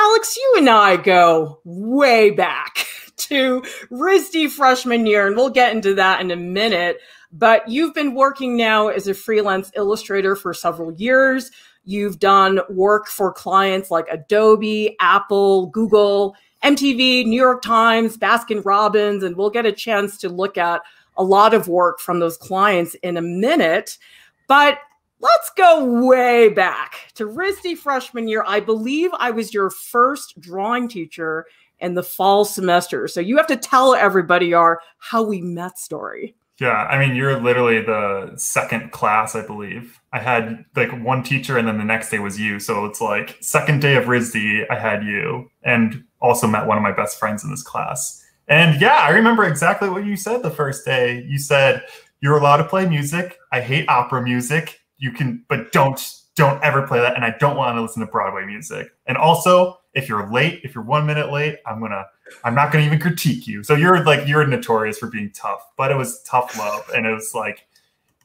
Alex, you and I go way back to RISD freshman year, and we'll get into that in a minute. But you've been working now as a freelance illustrator for several years. You've done work for clients like Adobe, Apple, Google, MTV, New York Times, Baskin Robbins, and we'll get a chance to look at a lot of work from those clients in a minute. But let's go way back to RISD freshman year. I believe I was your first drawing teacher in the fall semester. So you have to tell everybody our how we met story. Yeah, I mean, you're literally the second class, I believe. I had like one teacher, and then the next day was you. So it's like second day of RISD, I had you, and also met one of my best friends in this class. And yeah, I remember exactly what you said the first day. You said you're allowed to play music. I hate opera music. You can, but don't don't ever play that. And I don't want to listen to Broadway music. And also, if you're late, if you're one minute late, I'm gonna I'm not gonna even critique you. So you're like you're notorious for being tough, but it was tough love, and it was like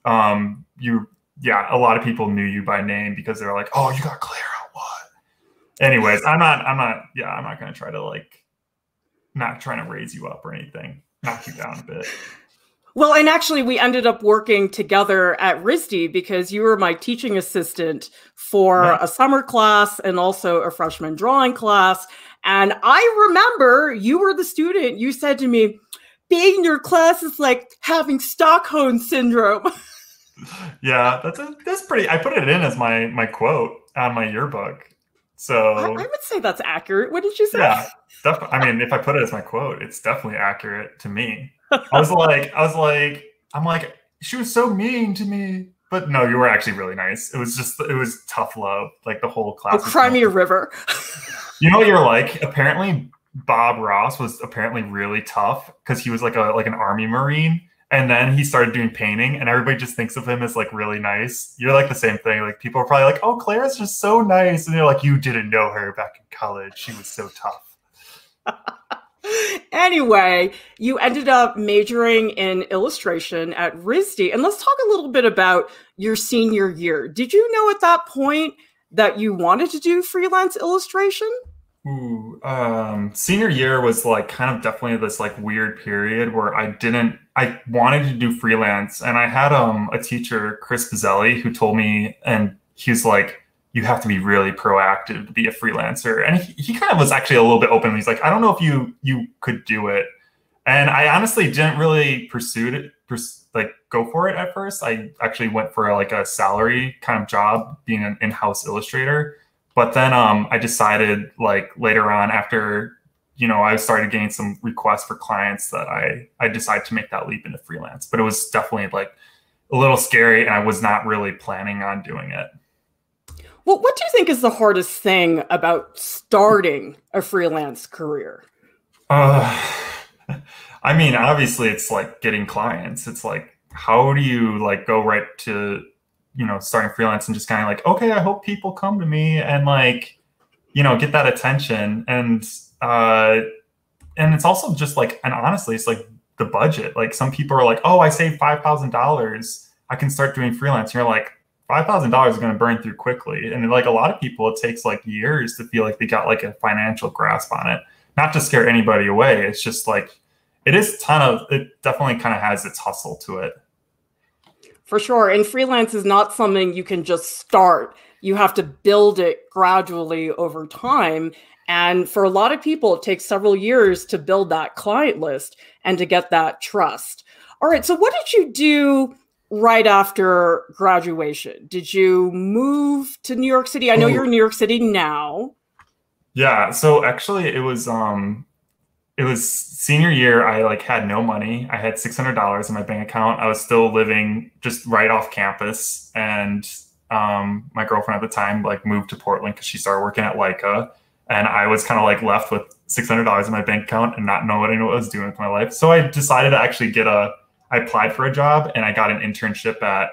um you yeah, a lot of people knew you by name because they're like, oh, you got Clara, what? Anyways, I'm not I'm not yeah, I'm not gonna try to like not trying to raise you up or anything, knock you down a bit. Well, and actually, we ended up working together at RISD because you were my teaching assistant for a summer class and also a freshman drawing class. And I remember you were the student. You said to me, being in your class is like having Stockholm syndrome. yeah, that's a, that's pretty. I put it in as my my quote on my yearbook. So I, I would say that's accurate. What did you say? Yeah, definitely. I mean, if I put it as my quote, it's definitely accurate to me. I was like, I was like, I'm like, she was so mean to me. But no, you were actually really nice. It was just, it was tough love. Like the whole class. Oh, cry me a river. you know what you're like? Apparently, Bob Ross was apparently really tough because he was like a like an army marine. And then he started doing painting, and everybody just thinks of him as like really nice. You're like the same thing. Like people are probably like, "Oh, Claire's just so nice," and they're like, "You didn't know her back in college. She was so tough." anyway, you ended up majoring in illustration at RISD. And let's talk a little bit about your senior year. Did you know at that point that you wanted to do freelance illustration? Ooh, um, senior year was like kind of definitely this like weird period where I didn't, I wanted to do freelance. And I had um, a teacher, Chris Buzelli, who told me, and he was like, you have to be really proactive to be a freelancer. And he, he kind of was actually a little bit open. He's like, I don't know if you you could do it. And I honestly didn't really pursue it, pers- like go for it at first. I actually went for a, like a salary kind of job, being an in-house illustrator. But then um, I decided like later on after you know I started getting some requests for clients that I I decided to make that leap into freelance. But it was definitely like a little scary, and I was not really planning on doing it. Well, what do you think is the hardest thing about starting a freelance career? Uh, I mean, obviously, it's like getting clients. It's like, how do you like go right to, you know, starting freelance and just kind of like, okay, I hope people come to me and like, you know, get that attention. And, uh, and it's also just like, and honestly, it's like the budget. Like some people are like, oh, I saved $5,000. I can start doing freelance. And you're like, five thousand dollars is going to burn through quickly, and like a lot of people, it takes like years to feel like they got like a financial grasp on it. Not to scare anybody away, it's just like it is ton of. It definitely kind of has its hustle to it. For sure, and freelance is not something you can just start. You have to build it gradually over time. And for a lot of people, it takes several years to build that client list and to get that trust. All right. So, what did you do right after graduation? Did you move to New York City? I know you're in New York City now. Yeah, so actually it was um it was senior year I like had no money. I had $600 in my bank account. I was still living just right off campus and um my girlfriend at the time like moved to Portland cuz she started working at Laika and I was kind of like left with $600 in my bank account and not knowing what I was doing with my life. So I decided to actually get a I applied for a job and I got an internship at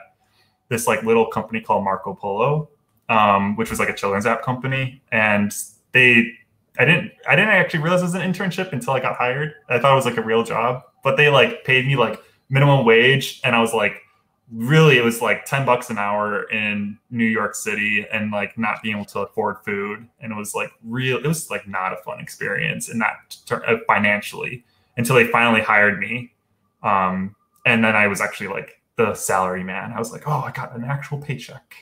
this like little company called Marco Polo, um, which was like a children's app company. And they, I didn't, I didn't actually realize it was an internship until I got hired. I thought it was like a real job, but they like paid me like minimum wage, and I was like, really it was like 10 bucks an hour in New York City and like not being able to afford food and it was like real it was like not a fun experience and that uh, financially until they finally hired me um and then I was actually like the salary man I was like oh I got an actual paycheck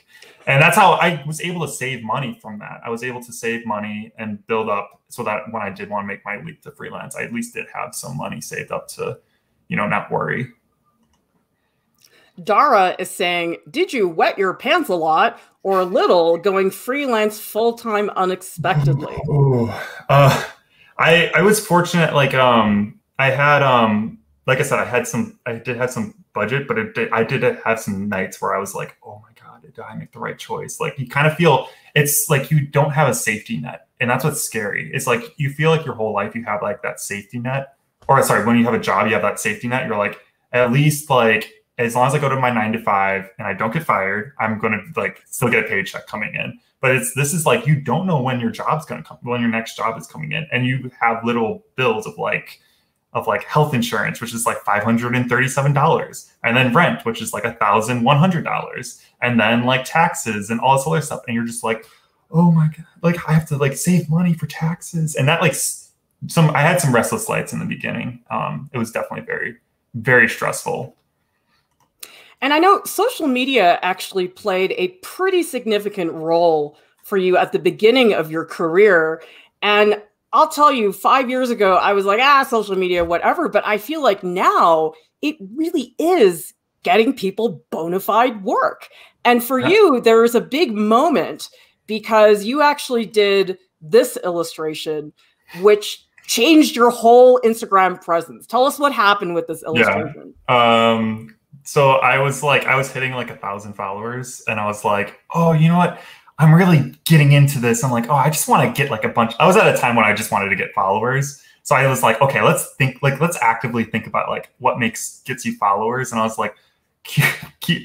and that's how I was able to save money from that I was able to save money and build up so that when I did want to make my leap to freelance I at least did have some money saved up to you know not worry Dara is saying, Did you wet your pants a lot or a little going freelance full time unexpectedly? Ooh, uh, I I was fortunate. Like um, I had um, like I said, I had some. I did have some budget, but did, I did have some nights where I was like, Oh my god, did I make the right choice? Like you kind of feel it's like you don't have a safety net, and that's what's scary. It's like you feel like your whole life you have like that safety net, or sorry, when you have a job, you have that safety net. You're like at least like as long as I go to my nine to five and I don't get fired, I'm going to like still get a paycheck coming in. But it's this is like you don't know when your job's going to come, when your next job is coming in, and you have little bills of like of like health insurance, which is like five hundred and then rent, which is like a thousand one hundred dollars, and then like taxes and all this other stuff, and you're just like, oh my god, like I have to like save money for taxes, and that like some I had some restless lights in the beginning. Um, it was definitely very very stressful and I know social media actually played a pretty significant role for you at the beginning of your career. And I'll tell you, five years ago, I was like, ah, social media, whatever. But I feel like now it really is getting people bona fide work. And for yeah. you, there was a big moment because you actually did this illustration, which changed your whole Instagram presence. Tell us what happened with this illustration. Yeah. Um, so I was like, I was hitting like a thousand followers, and I was like, oh, you know what? I'm really getting into this. I'm like, oh, I just want to get like a bunch. I was at a time when I just wanted to get followers. So I was like, okay, let's think, like, let's actively think about like what makes gets you followers. And I was like,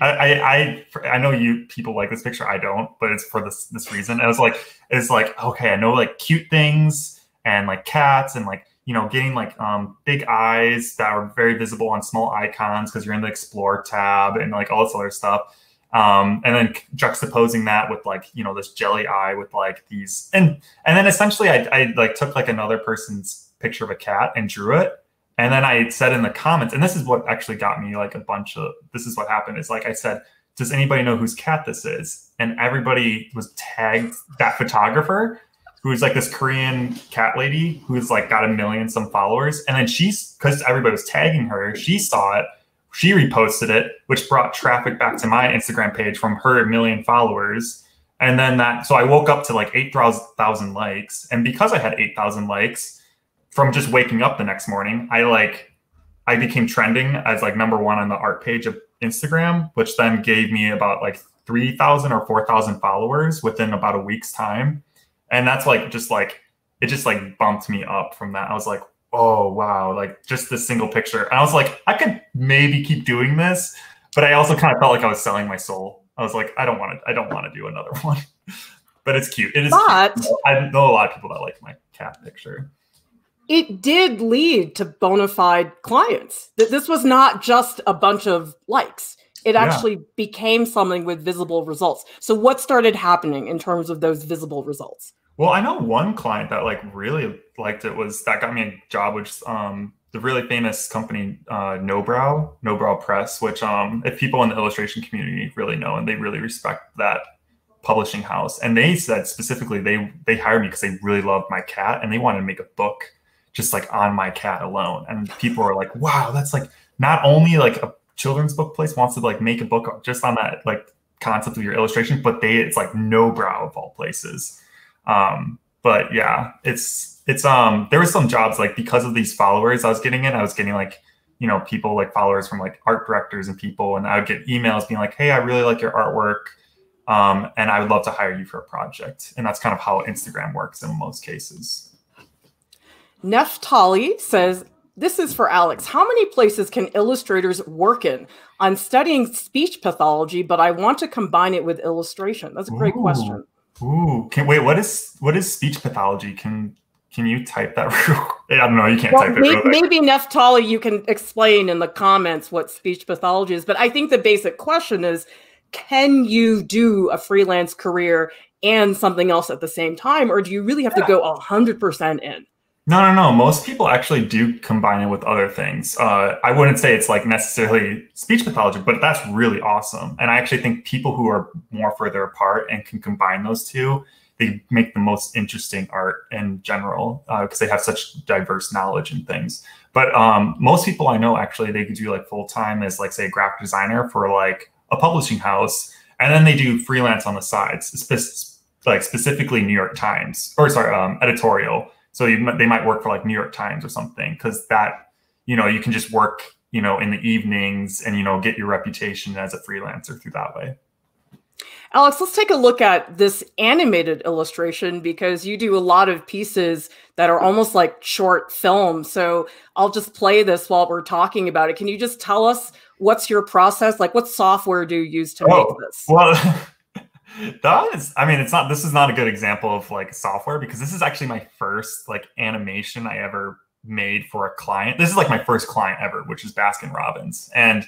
I, I, I know you people like this picture. I don't, but it's for this this reason. I was like, it's like, okay, I know like cute things and like cats and like you know, getting like um, big eyes that are very visible on small icons because you're in the Explore tab and like all this other stuff. Um, and then juxtaposing that with like you know this jelly eye with like these and and then essentially I, I like took like another person's picture of a cat and drew it and then I said in the comments and this is what actually got me like a bunch of this is what happened is like I said does anybody know whose cat this is and everybody was tagged that photographer who's like this Korean cat lady who's like got a million some followers. And then she's because everybody was tagging her, she saw it, she reposted it, which brought traffic back to my Instagram page from her million followers. And then that, so I woke up to like 8,000 likes. And because I had 8,000 likes from just waking up the next morning, I like, I became trending as like number one on the art page of Instagram, which then gave me about like 3,000 or 4,000 followers within about a week's time and that's like just like it just like bumped me up from that. I was like, oh wow, like just this single picture. And I was like, I could maybe keep doing this, but I also kind of felt like I was selling my soul. I was like, I don't want to, I don't want to do another one. but it's cute. It is. But cute. I know a lot of people that like my cat picture. It did lead to bona fide clients. That this was not just a bunch of likes. It actually yeah. became something with visible results. So, what started happening in terms of those visible results? Well, I know one client that like really liked it was that got me a job, which um the really famous company uh, Nobrow, Nobrow Press, which um if people in the illustration community really know and they really respect that publishing house. And they said specifically they they hired me because they really loved my cat and they wanted to make a book just like on my cat alone. And people are like, wow, that's like not only like a children's book place wants to like make a book just on that like concept of your illustration, but they it's like Nobrow of all places um, but yeah, it's it's um there were some jobs like because of these followers I was getting in, I was getting like you know people like followers from like art directors and people, and I would get emails being like, hey, I really like your artwork. Um, and I would love to hire you for a project. And that's kind of how Instagram works in most cases. Neftali says, This is for Alex. How many places can illustrators work in? I'm studying speech pathology, but I want to combine it with illustration. That's a great Ooh. question. Ooh, can wait. What is what is speech pathology? Can can you type that? I don't know. You can't well, type maybe, it. Maybe Neftali, you can explain in the comments what speech pathology is. But I think the basic question is, can you do a freelance career and something else at the same time, or do you really have yeah. to go hundred percent in? No, no, no. Most people actually do combine it with other things. Uh, I wouldn't say it's like necessarily speech pathology, but that's really awesome. And I actually think people who are more further apart and can combine those two they make the most interesting art in general because uh, they have such diverse knowledge and things. But um, most people I know actually they could do like full time as like say a graphic designer for like a publishing house, and then they do freelance on the sides, spe- like specifically New York Times or sorry um, editorial. So you, they might work for like New York Times or something because that you know you can just work you know in the evenings and you know get your reputation as a freelancer through that way. Alex, let's take a look at this animated illustration because you do a lot of pieces that are almost like short films. So I'll just play this while we're talking about it. Can you just tell us what's your process? Like, what software do you use to oh, make this? Well, that is, I mean, it's not, this is not a good example of like software because this is actually my first like animation I ever made for a client. This is like my first client ever, which is Baskin Robbins. And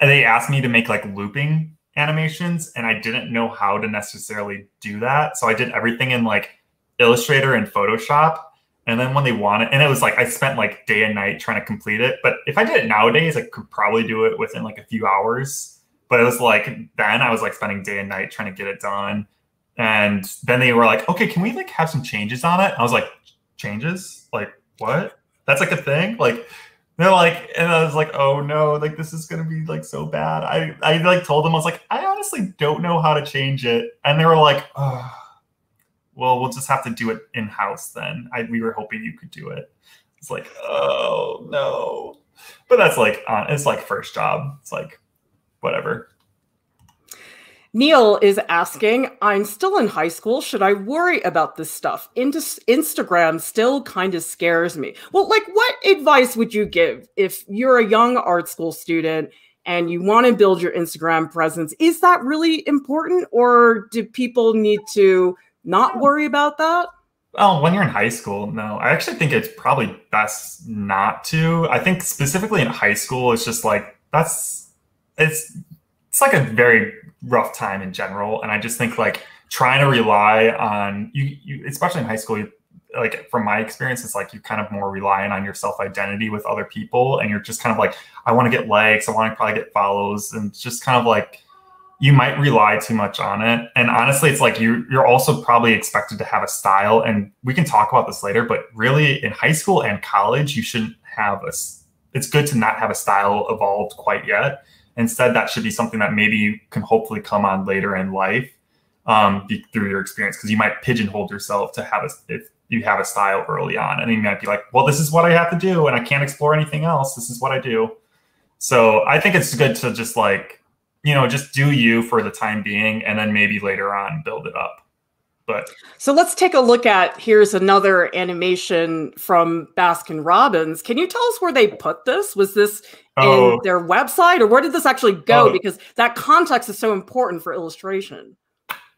they asked me to make like looping animations and I didn't know how to necessarily do that. So I did everything in like Illustrator and Photoshop. And then when they wanted, and it was like I spent like day and night trying to complete it. But if I did it nowadays, I could probably do it within like a few hours. But it was like then I was like spending day and night trying to get it done. And then they were like, okay, can we like have some changes on it? I was like, changes? Like what? That's like a thing? Like they're like, and I was like, oh no, like this is gonna be like so bad. I I like told them I was like, I honestly don't know how to change it, and they were like, oh, well, we'll just have to do it in house then. I we were hoping you could do it. It's like, oh no, but that's like, uh, it's like first job. It's like, whatever. Neil is asking, I'm still in high school. Should I worry about this stuff? Instagram still kind of scares me. Well, like, what advice would you give if you're a young art school student and you want to build your Instagram presence? Is that really important, or do people need to not worry about that? Well, when you're in high school, no. I actually think it's probably best not to. I think specifically in high school, it's just like that's it's it's like a very rough time in general. And I just think like trying to rely on you, you especially in high school, you, like from my experience, it's like you kind of more relying on your self identity with other people, and you're just kind of like, I want to get likes, I want to probably get follows, and just kind of like you might rely too much on it. And honestly, it's like you you're also probably expected to have a style, and we can talk about this later. But really, in high school and college, you shouldn't have a. It's good to not have a style evolved quite yet Instead, that should be something that maybe you can hopefully come on later in life um, through your experience, because you might pigeonhole yourself to have a if you have a style early on, and you might be like, well, this is what I have to do, and I can't explore anything else. This is what I do. So I think it's good to just like you know just do you for the time being, and then maybe later on build it up. But so let's take a look at here's another animation from Baskin Robbins. Can you tell us where they put this? Was this oh. in their website or where did this actually go? Oh. Because that context is so important for illustration.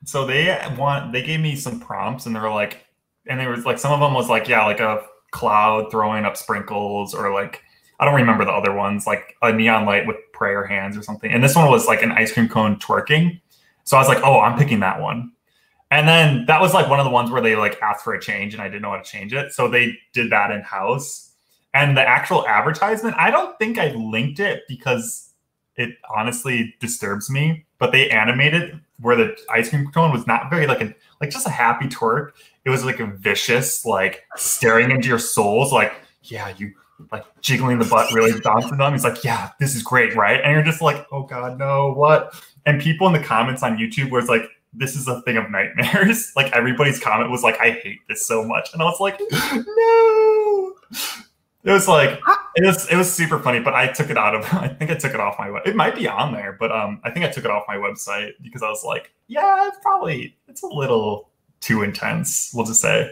So they want they gave me some prompts and they were like, and there was like some of them was like, yeah, like a cloud throwing up sprinkles or like I don't remember the other ones, like a neon light with prayer hands or something. And this one was like an ice cream cone twerking. So I was like, oh, I'm picking that one. And then that was like one of the ones where they like asked for a change and I didn't know how to change it. So they did that in house. And the actual advertisement, I don't think I linked it because it honestly disturbs me. But they animated where the ice cream cone was not very like a like just a happy twerk. It was like a vicious, like staring into your souls, like, yeah, you like jiggling the butt really bouncing them. He's like, yeah, this is great, right? And you're just like, oh god, no, what? And people in the comments on YouTube where it's like, this is a thing of nightmares. like everybody's comment was like, I hate this so much. And I was like, no. It was like it was it was super funny, but I took it out of I think I took it off my web. It might be on there, but um I think I took it off my website because I was like, yeah, it's probably it's a little too intense, we'll just say.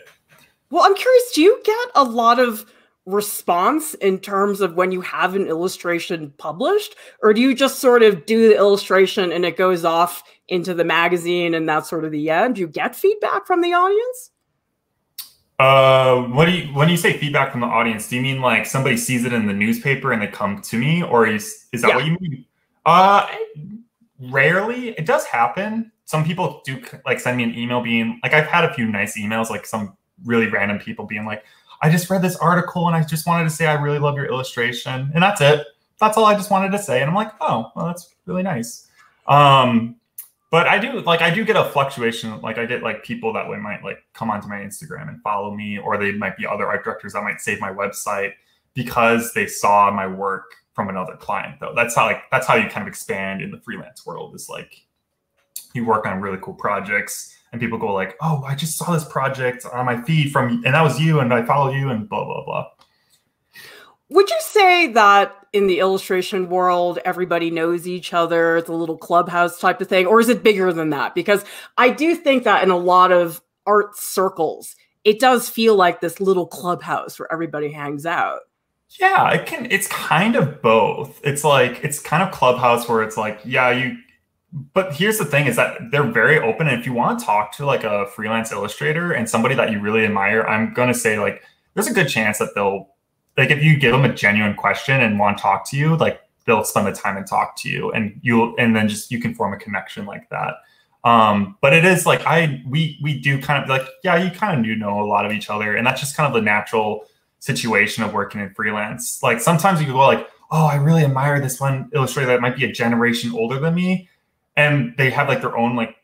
Well, I'm curious, do you get a lot of response in terms of when you have an illustration published or do you just sort of do the illustration and it goes off into the magazine and that's sort of the end? Do you get feedback from the audience? Uh, what do you when you say feedback from the audience? Do you mean like somebody sees it in the newspaper and they come to me, or is is that yeah. what you mean? Uh, rarely. It does happen. Some people do like send me an email being like I've had a few nice emails, like some really random people being like, I just read this article and I just wanted to say I really love your illustration, and that's it. That's all I just wanted to say, and I'm like, oh, well, that's really nice. Um, but I do like I do get a fluctuation. Like I get like people that way might like come onto my Instagram and follow me, or they might be other art directors that might save my website because they saw my work from another client. Though that's how like that's how you kind of expand in the freelance world. Is like you work on really cool projects and people go like, "Oh, I just saw this project on my feed from, and that was you, and I follow you, and blah blah blah." Would you say that in the illustration world, everybody knows each other, it's a little clubhouse type of thing, or is it bigger than that? Because I do think that in a lot of art circles, it does feel like this little clubhouse where everybody hangs out. Yeah, it can. It's kind of both. It's like it's kind of clubhouse where it's like, yeah, you. But here's the thing: is that they're very open, and if you want to talk to like a freelance illustrator and somebody that you really admire, I'm gonna say like, there's a good chance that they'll like if you give them a genuine question and want to talk to you, like they'll spend the time and talk to you, and you'll and then just you can form a connection like that. Um, but it is like I we we do kind of like yeah, you kind of do know a lot of each other, and that's just kind of the natural situation of working in freelance. Like sometimes you go like, oh, I really admire this one illustrator that might be a generation older than me, and they have like their own like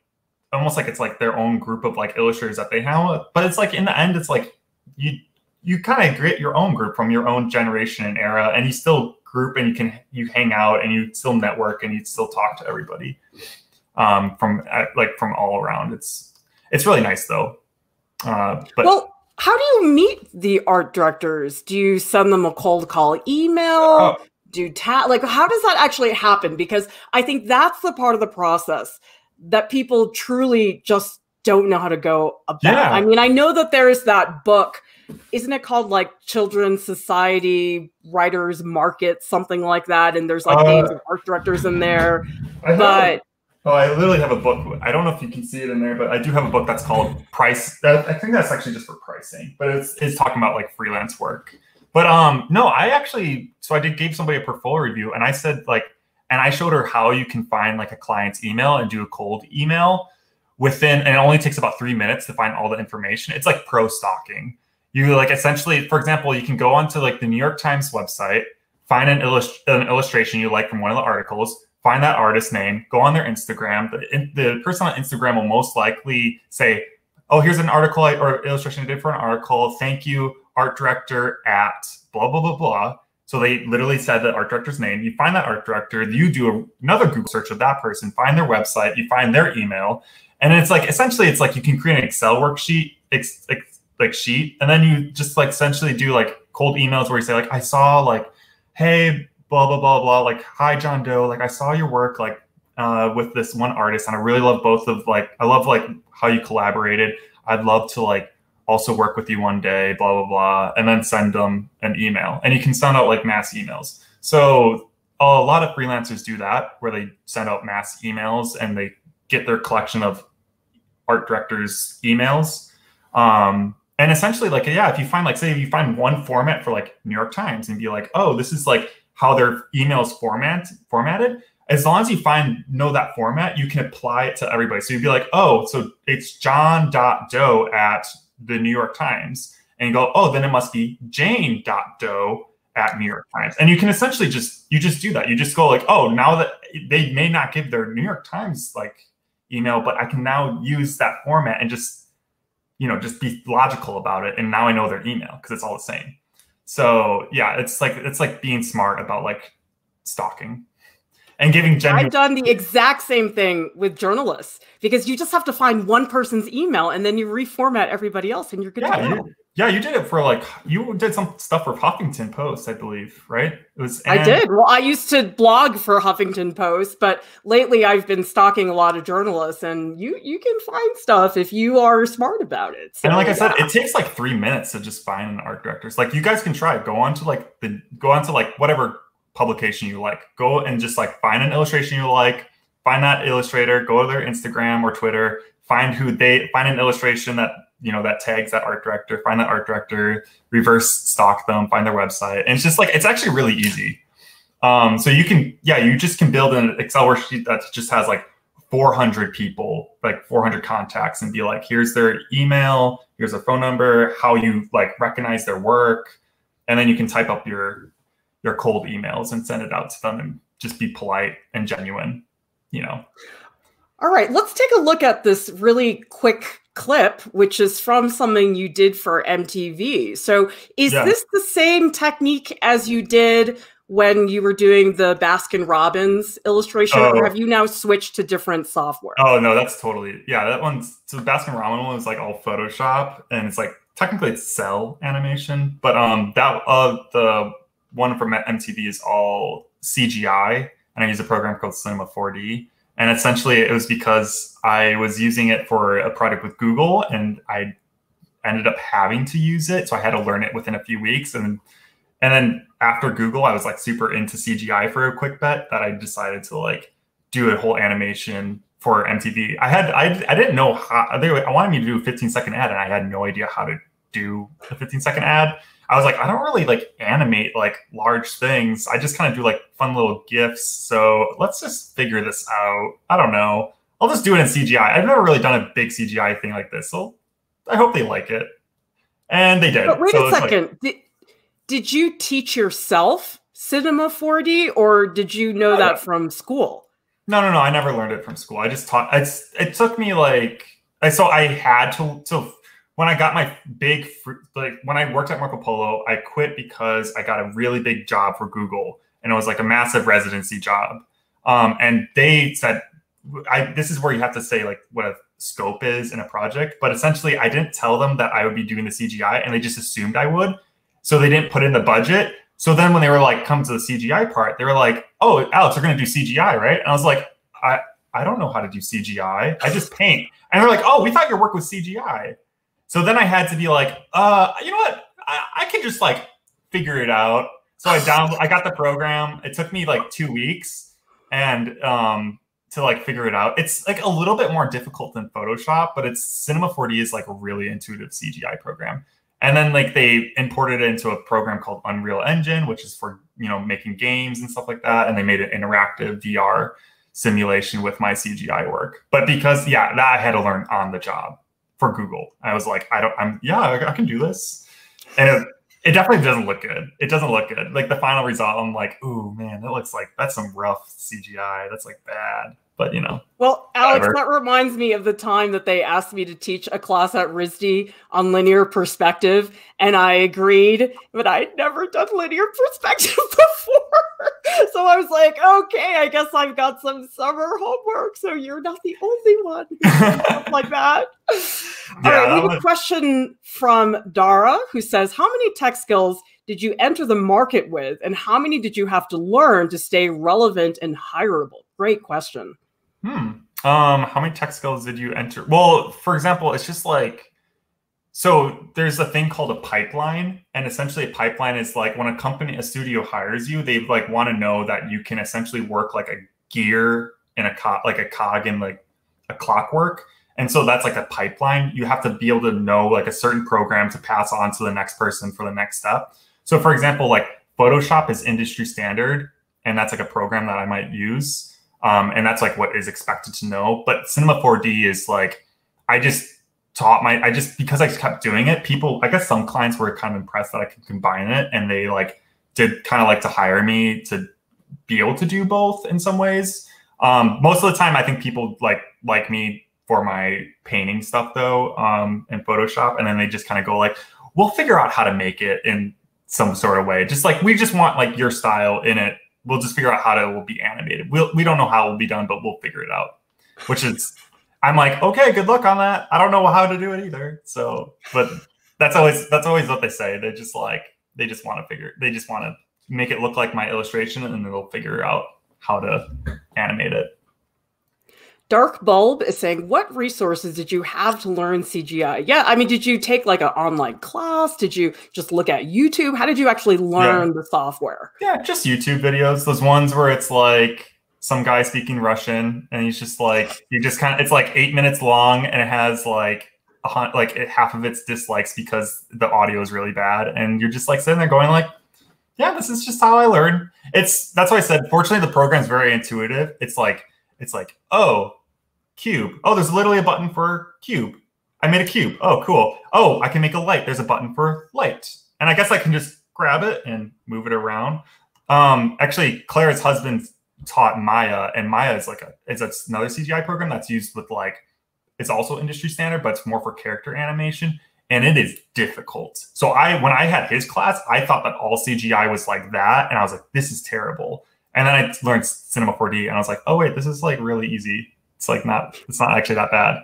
almost like it's like their own group of like illustrators that they have. But it's like in the end, it's like you you kind of create your own group from your own generation and era, and you still group and you can you hang out and you still network and you still talk to everybody um, from uh, like from all around. It's it's really nice though. Uh, but well, how do you meet the art directors? Do you send them a cold call email? Uh, do ta- like how does that actually happen? Because I think that's the part of the process that people truly just don't know how to go about. Yeah. I mean, I know that there is that book isn't it called like Children's Society Writers Market, something like that? And there's like uh, names of art directors in there. I but oh, I literally have a book. I don't know if you can see it in there, but I do have a book that's called Price. I think that's actually just for pricing, but it's it's talking about like freelance work. But um, no, I actually so I did gave somebody a portfolio review, and I said like, and I showed her how you can find like a client's email and do a cold email within, and it only takes about three minutes to find all the information. It's like pro stalking you like essentially, for example, you can go onto like the New York Times website, find an, illust- an illustration you like from one of the articles, find that artist name, go on their Instagram. The, the person on Instagram will most likely say, "Oh, here's an article I, or illustration I did for an article. Thank you, art director at blah blah blah blah." So they literally said the art director's name. You find that art director, you do another Google search of that person, find their website, you find their email, and it's like essentially it's like you can create an Excel worksheet, ex, ex, like sheet, and then you just like essentially do like cold emails where you say like, I saw like, hey, blah blah blah blah, like, hi John Doe, like I saw your work like uh, with this one artist, and I really love both of like, I love like how you collaborated. I'd love to like also work with you one day, blah blah blah, and then send them an email, and you can send out like mass emails. So a lot of freelancers do that where they send out mass emails and they get their collection of art directors emails. Um, and essentially like yeah if you find like say if you find one format for like new york times and be like oh this is like how their emails format formatted as long as you find know that format you can apply it to everybody. So you'd be like oh so it's john dot doe at the new york times and go oh then it must be jane doe at new york times and you can essentially just you just do that you just go like oh now that they may not give their new york times like email but i can now use that format and just you know, just be logical about it. And now I know their email because it's all the same. So yeah, it's like it's like being smart about like stalking and giving genuine. I've done the exact same thing with journalists because you just have to find one person's email and then you reformat everybody else and you're good yeah, to go. You, yeah, you did it for like you did some stuff for Huffington Post, I believe, right? It was. And- I did. Well, I used to blog for Huffington Post, but lately I've been stalking a lot of journalists, and you you can find stuff if you are smart about it. So, and like I said, it takes like three minutes to just find an art director. It's like you guys can try it. Go on to like the go on to like whatever publication you like. Go and just like find an illustration you like. Find that illustrator. Go to their Instagram or Twitter. Find who they find an illustration that you know that tags that art director, find that art director, reverse stalk them, find their website, and it's just like it's actually really easy. Um, so you can yeah, you just can build an Excel worksheet that just has like 400 people, like 400 contacts, and be like, here's their email, here's their phone number, how you like recognize their work, and then you can type up your your cold emails and send it out to them and just be polite and genuine, you know. All right, let's take a look at this really quick clip, which is from something you did for MTV. So, is yeah. this the same technique as you did when you were doing the Baskin Robbins illustration, oh. or have you now switched to different software? Oh no, that's totally yeah. That one's so Baskin Robbins one is like all Photoshop, and it's like technically it's cell animation, but um that uh the one from MTV is all CGI, and I use a program called Cinema 4D. And essentially, it was because I was using it for a product with Google, and I ended up having to use it, so I had to learn it within a few weeks. And and then after Google, I was like super into CGI for a quick bet that I decided to like do a whole animation for MTV. I had I, I didn't know how they I wanted me to do a 15 second ad, and I had no idea how to do a 15 second ad. I was like, I don't really like animate like large things. I just kind of do like fun little gifs. So let's just figure this out. I don't know. I'll just do it in CGI. I've never really done a big CGI thing like this. So I hope they like it. And they did. But wait so a second. Like, did, did you teach yourself Cinema 4D or did you know that from school? No, no, no. I never learned it from school. I just taught. It's, it took me like, I so I had to, so when I got my big like when I worked at Marco Polo, I quit because I got a really big job for Google, and it was like a massive residency job. Um, and they said, I, "This is where you have to say like what a scope is in a project." But essentially, I didn't tell them that I would be doing the CGI, and they just assumed I would. So they didn't put in the budget. So then when they were like, "Come to the CGI part," they were like, "Oh, Alex, we're going to do CGI, right?" And I was like, "I I don't know how to do CGI. I just paint." And they're like, "Oh, we thought your work was CGI." So then I had to be like, uh, you know what? I, I can just like figure it out. So I down I got the program. It took me like two weeks and um to like figure it out. It's like a little bit more difficult than Photoshop, but it's Cinema 4D is like a really intuitive CGI program. And then like they imported it into a program called Unreal Engine, which is for you know making games and stuff like that. And they made an interactive VR simulation with my CGI work. But because yeah, that I had to learn on the job for Google. I was like, I don't, I'm, yeah, I, I can do this. And it, it definitely doesn't look good. It doesn't look good. Like the final result, I'm like, ooh, man, that looks like that's some rough CGI. That's like bad but you know. Well, Alex, whatever. that reminds me of the time that they asked me to teach a class at RISD on linear perspective, and I agreed, but I'd never done linear perspective before. so I was like, okay, I guess I've got some summer homework, so you're not the only one like that. Yeah, All right, we have a question from Dara who says, How many tech skills did you enter the market with, and how many did you have to learn to stay relevant and hireable? Great question. Hmm. Um, how many tech skills did you enter? Well, for example, it's just like so there's a thing called a pipeline, and essentially a pipeline is like when a company, a studio hires you, they like want to know that you can essentially work like a gear in a co- like a cog in like a clockwork. And so that's like a pipeline. You have to be able to know like a certain program to pass on to the next person for the next step. So for example, like Photoshop is industry standard, and that's like a program that I might use. Um, and that's like what is expected to know. But Cinema 4D is like, I just taught my, I just, because I kept doing it, people, I guess some clients were kind of impressed that I could combine it and they like did kind of like to hire me to be able to do both in some ways. Um, most of the time, I think people like, like me for my painting stuff though, um, in Photoshop. And then they just kind of go like, we'll figure out how to make it in some sort of way. Just like, we just want like your style in it we'll just figure out how to will be animated. We'll, we don't know how it will be done, but we'll figure it out. Which is, I'm like, okay, good luck on that. I don't know how to do it either. So, but that's always that's always what they say. They just like they just want to figure. They just want to make it look like my illustration, and then they'll figure out how to animate it. Dark Bulb is saying, What resources did you have to learn CGI? Yeah, I mean, did you take like an online class? Did you just look at YouTube? How did you actually learn yeah. the software? Yeah, just YouTube videos. Those ones where it's like some guy speaking Russian and he's just like, you just kind of, it's like eight minutes long and it has like a, like half of it's dislikes because the audio is really bad, and you're just like sitting there going like, yeah, this is just how I learn. It's that's why I said. Fortunately, the program's very intuitive. It's like it's like oh, cube. Oh, there's literally a button for cube. I made a cube. Oh, cool. Oh, I can make a light. There's a button for light, and I guess I can just grab it and move it around. Um, actually, Claire's husband taught Maya, and Maya is like a it's another CGI program that's used with like it's also industry standard, but it's more for character animation, and it is difficult. So I when I had his class, I thought that all CGI was like that, and I was like, this is terrible. And then I learned Cinema 4D, and I was like, oh wait, this is like really easy. It's like not it's not actually that bad.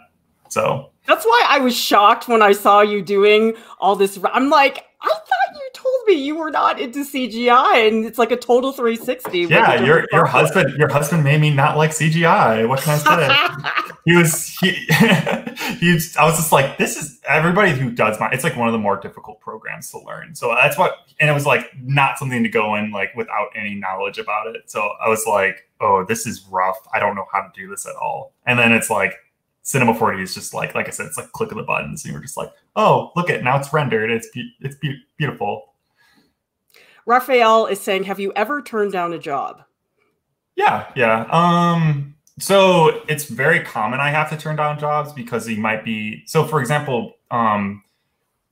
So that's why I was shocked when I saw you doing all this. I'm like, I thought you told me you were not into CGI, and it's like a total 360. Yeah, your your husband your husband made me not like CGI. What can I say? he was he he. I was just like, this is everybody who does my. It's like one of the more difficult programs to learn. So that's what, and it was like not something to go in like without any knowledge about it. So I was like, oh, this is rough. I don't know how to do this at all. And then it's like Cinema 4D is just like, like I said, it's like click of the buttons, and you're just like, oh, look it, now it's rendered. It's be- it's be- beautiful. Raphael is saying, have you ever turned down a job? Yeah, yeah. Um, so it's very common I have to turn down jobs because he might be. So, for example, um,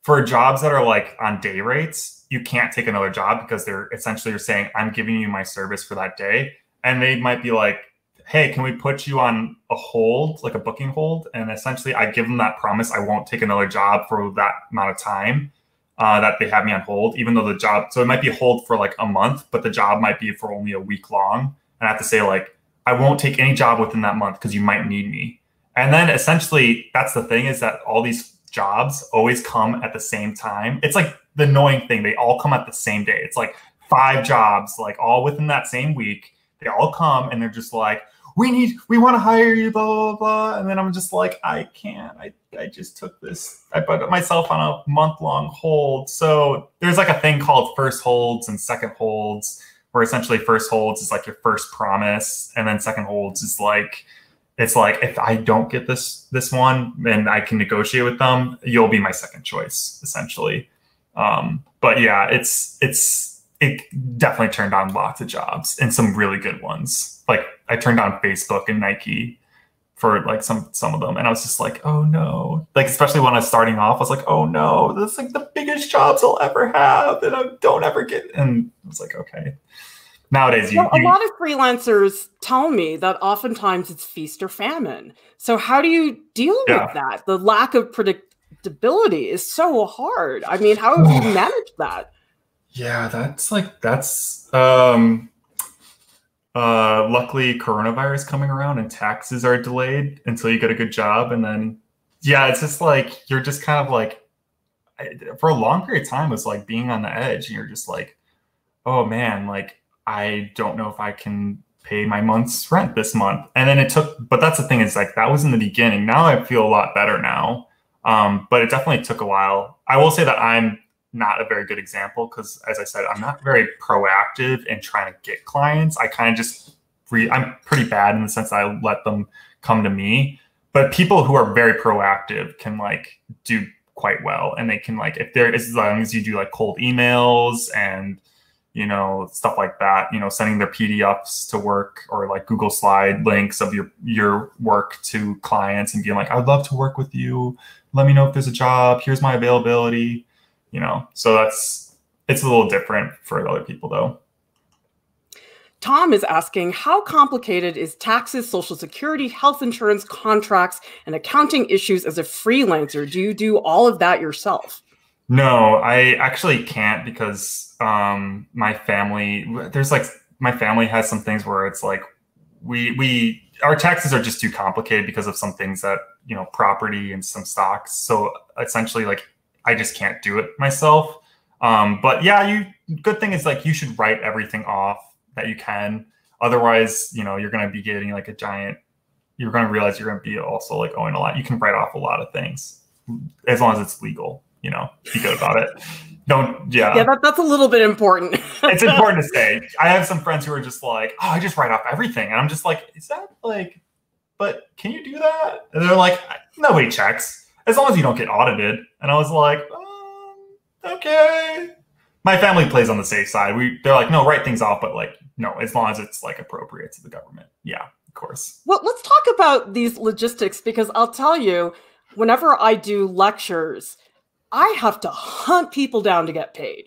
for jobs that are like on day rates, you can't take another job because they're essentially you're saying I'm giving you my service for that day, and they might be like, hey, can we put you on a hold, like a booking hold? And essentially, I give them that promise I won't take another job for that amount of time uh, that they have me on hold, even though the job, so it might be hold for like a month, but the job might be for only a week long. And I have to say, like, I won't take any job within that month because you might need me. And then essentially, that's the thing is that all these jobs always come at the same time. It's like the annoying thing. They all come at the same day. It's like five jobs, like all within that same week. They all come and they're just like, we need, we want to hire you, blah, blah, blah. And then I'm just like, I can't. I, I just took this, I put myself on a month long hold. So there's like a thing called first holds and second holds, where essentially first holds is like your first promise. And then second holds is like, it's like if I don't get this this one and I can negotiate with them, you'll be my second choice, essentially. Um, but yeah, it's it's it definitely turned on lots of jobs and some really good ones. Like I turned on Facebook and Nike for like some some of them, and I was just like, oh no! Like especially when I was starting off, I was like, oh no, this is like the biggest jobs I'll ever have, and I don't ever get. And I was like, okay. Nowadays, you, well, a lot of freelancers tell me that oftentimes it's feast or famine. So how do you deal yeah. with that? The lack of predictability is so hard. I mean, how have you managed that? Yeah, that's like that's um uh luckily coronavirus coming around and taxes are delayed until you get a good job and then yeah, it's just like you're just kind of like for a long period of time it's like being on the edge and you're just like oh man, like I don't know if I can pay my month's rent this month. And then it took but that's the thing is like that was in the beginning. Now I feel a lot better now. Um, but it definitely took a while. I will say that I'm not a very good example because, as I said, I'm not very proactive in trying to get clients. I kind of just re- I'm pretty bad in the sense that I let them come to me. But people who are very proactive can like do quite well, and they can like if there as long as you do like cold emails and you know stuff like that you know sending their pdfs to work or like google slide links of your your work to clients and being like i'd love to work with you let me know if there's a job here's my availability you know so that's it's a little different for other people though Tom is asking, how complicated is taxes, social security, health insurance, contracts, and accounting issues as a freelancer? Do you do all of that yourself? No, I actually can't because um, my family, there's like, my family has some things where it's like, we, we, our taxes are just too complicated because of some things that, you know, property and some stocks. So essentially, like, I just can't do it myself. Um, but yeah, you good thing is like you should write everything off that you can. Otherwise, you know, you're going to be getting like a giant. You're going to realize you're going to be also like owing a lot. You can write off a lot of things as long as it's legal. You know, be good about it. Don't yeah. Yeah, that, that's a little bit important. it's important to say. I have some friends who are just like, oh, I just write off everything, and I'm just like, is that like? But can you do that? And they're like, nobody checks as long as you don't get audited. And I was like, um, okay. My family plays on the safe side. We they're like, no, write things off, but like, no, as long as it's like appropriate to the government. Yeah, of course. Well, let's talk about these logistics because I'll tell you, whenever I do lectures, I have to hunt people down to get paid.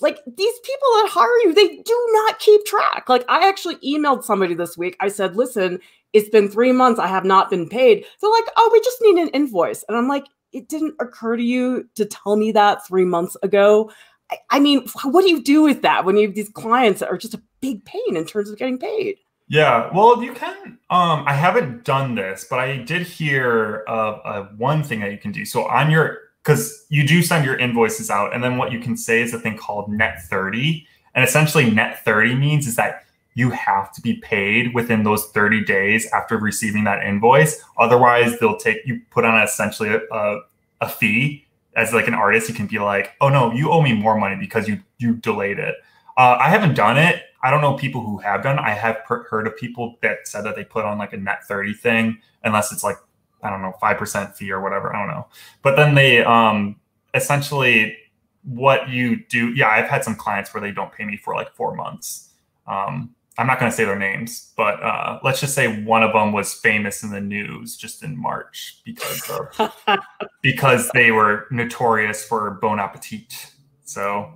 Like these people that hire you, they do not keep track. Like I actually emailed somebody this week. I said, listen, it's been three months. I have not been paid. They're like, oh, we just need an invoice. And I'm like, it didn't occur to you to tell me that three months ago. I, I mean, what do you do with that when you have these clients that are just a big pain in terms of getting paid? Yeah, well, you can. Um, I haven't done this, but I did hear of uh, one thing that you can do. So on your, because you do send your invoices out, and then what you can say is a thing called net thirty, and essentially net thirty means is that you have to be paid within those 30 days after receiving that invoice. Otherwise, they'll take you put on essentially a, a, fee as like an artist. You can be like, oh no, you owe me more money because you you delayed it. Uh, I haven't done it. I don't know people who have done. I have per- heard of people that said that they put on like a net 30 thing, unless it's like I don't know five percent fee or whatever. I don't know. But then they um essentially what you do. Yeah, I've had some clients where they don't pay me for like four months. Um, I'm not going to say their names, but uh, let's just say one of them was famous in the news just in March because of because they were notorious for Bon Appetit. So,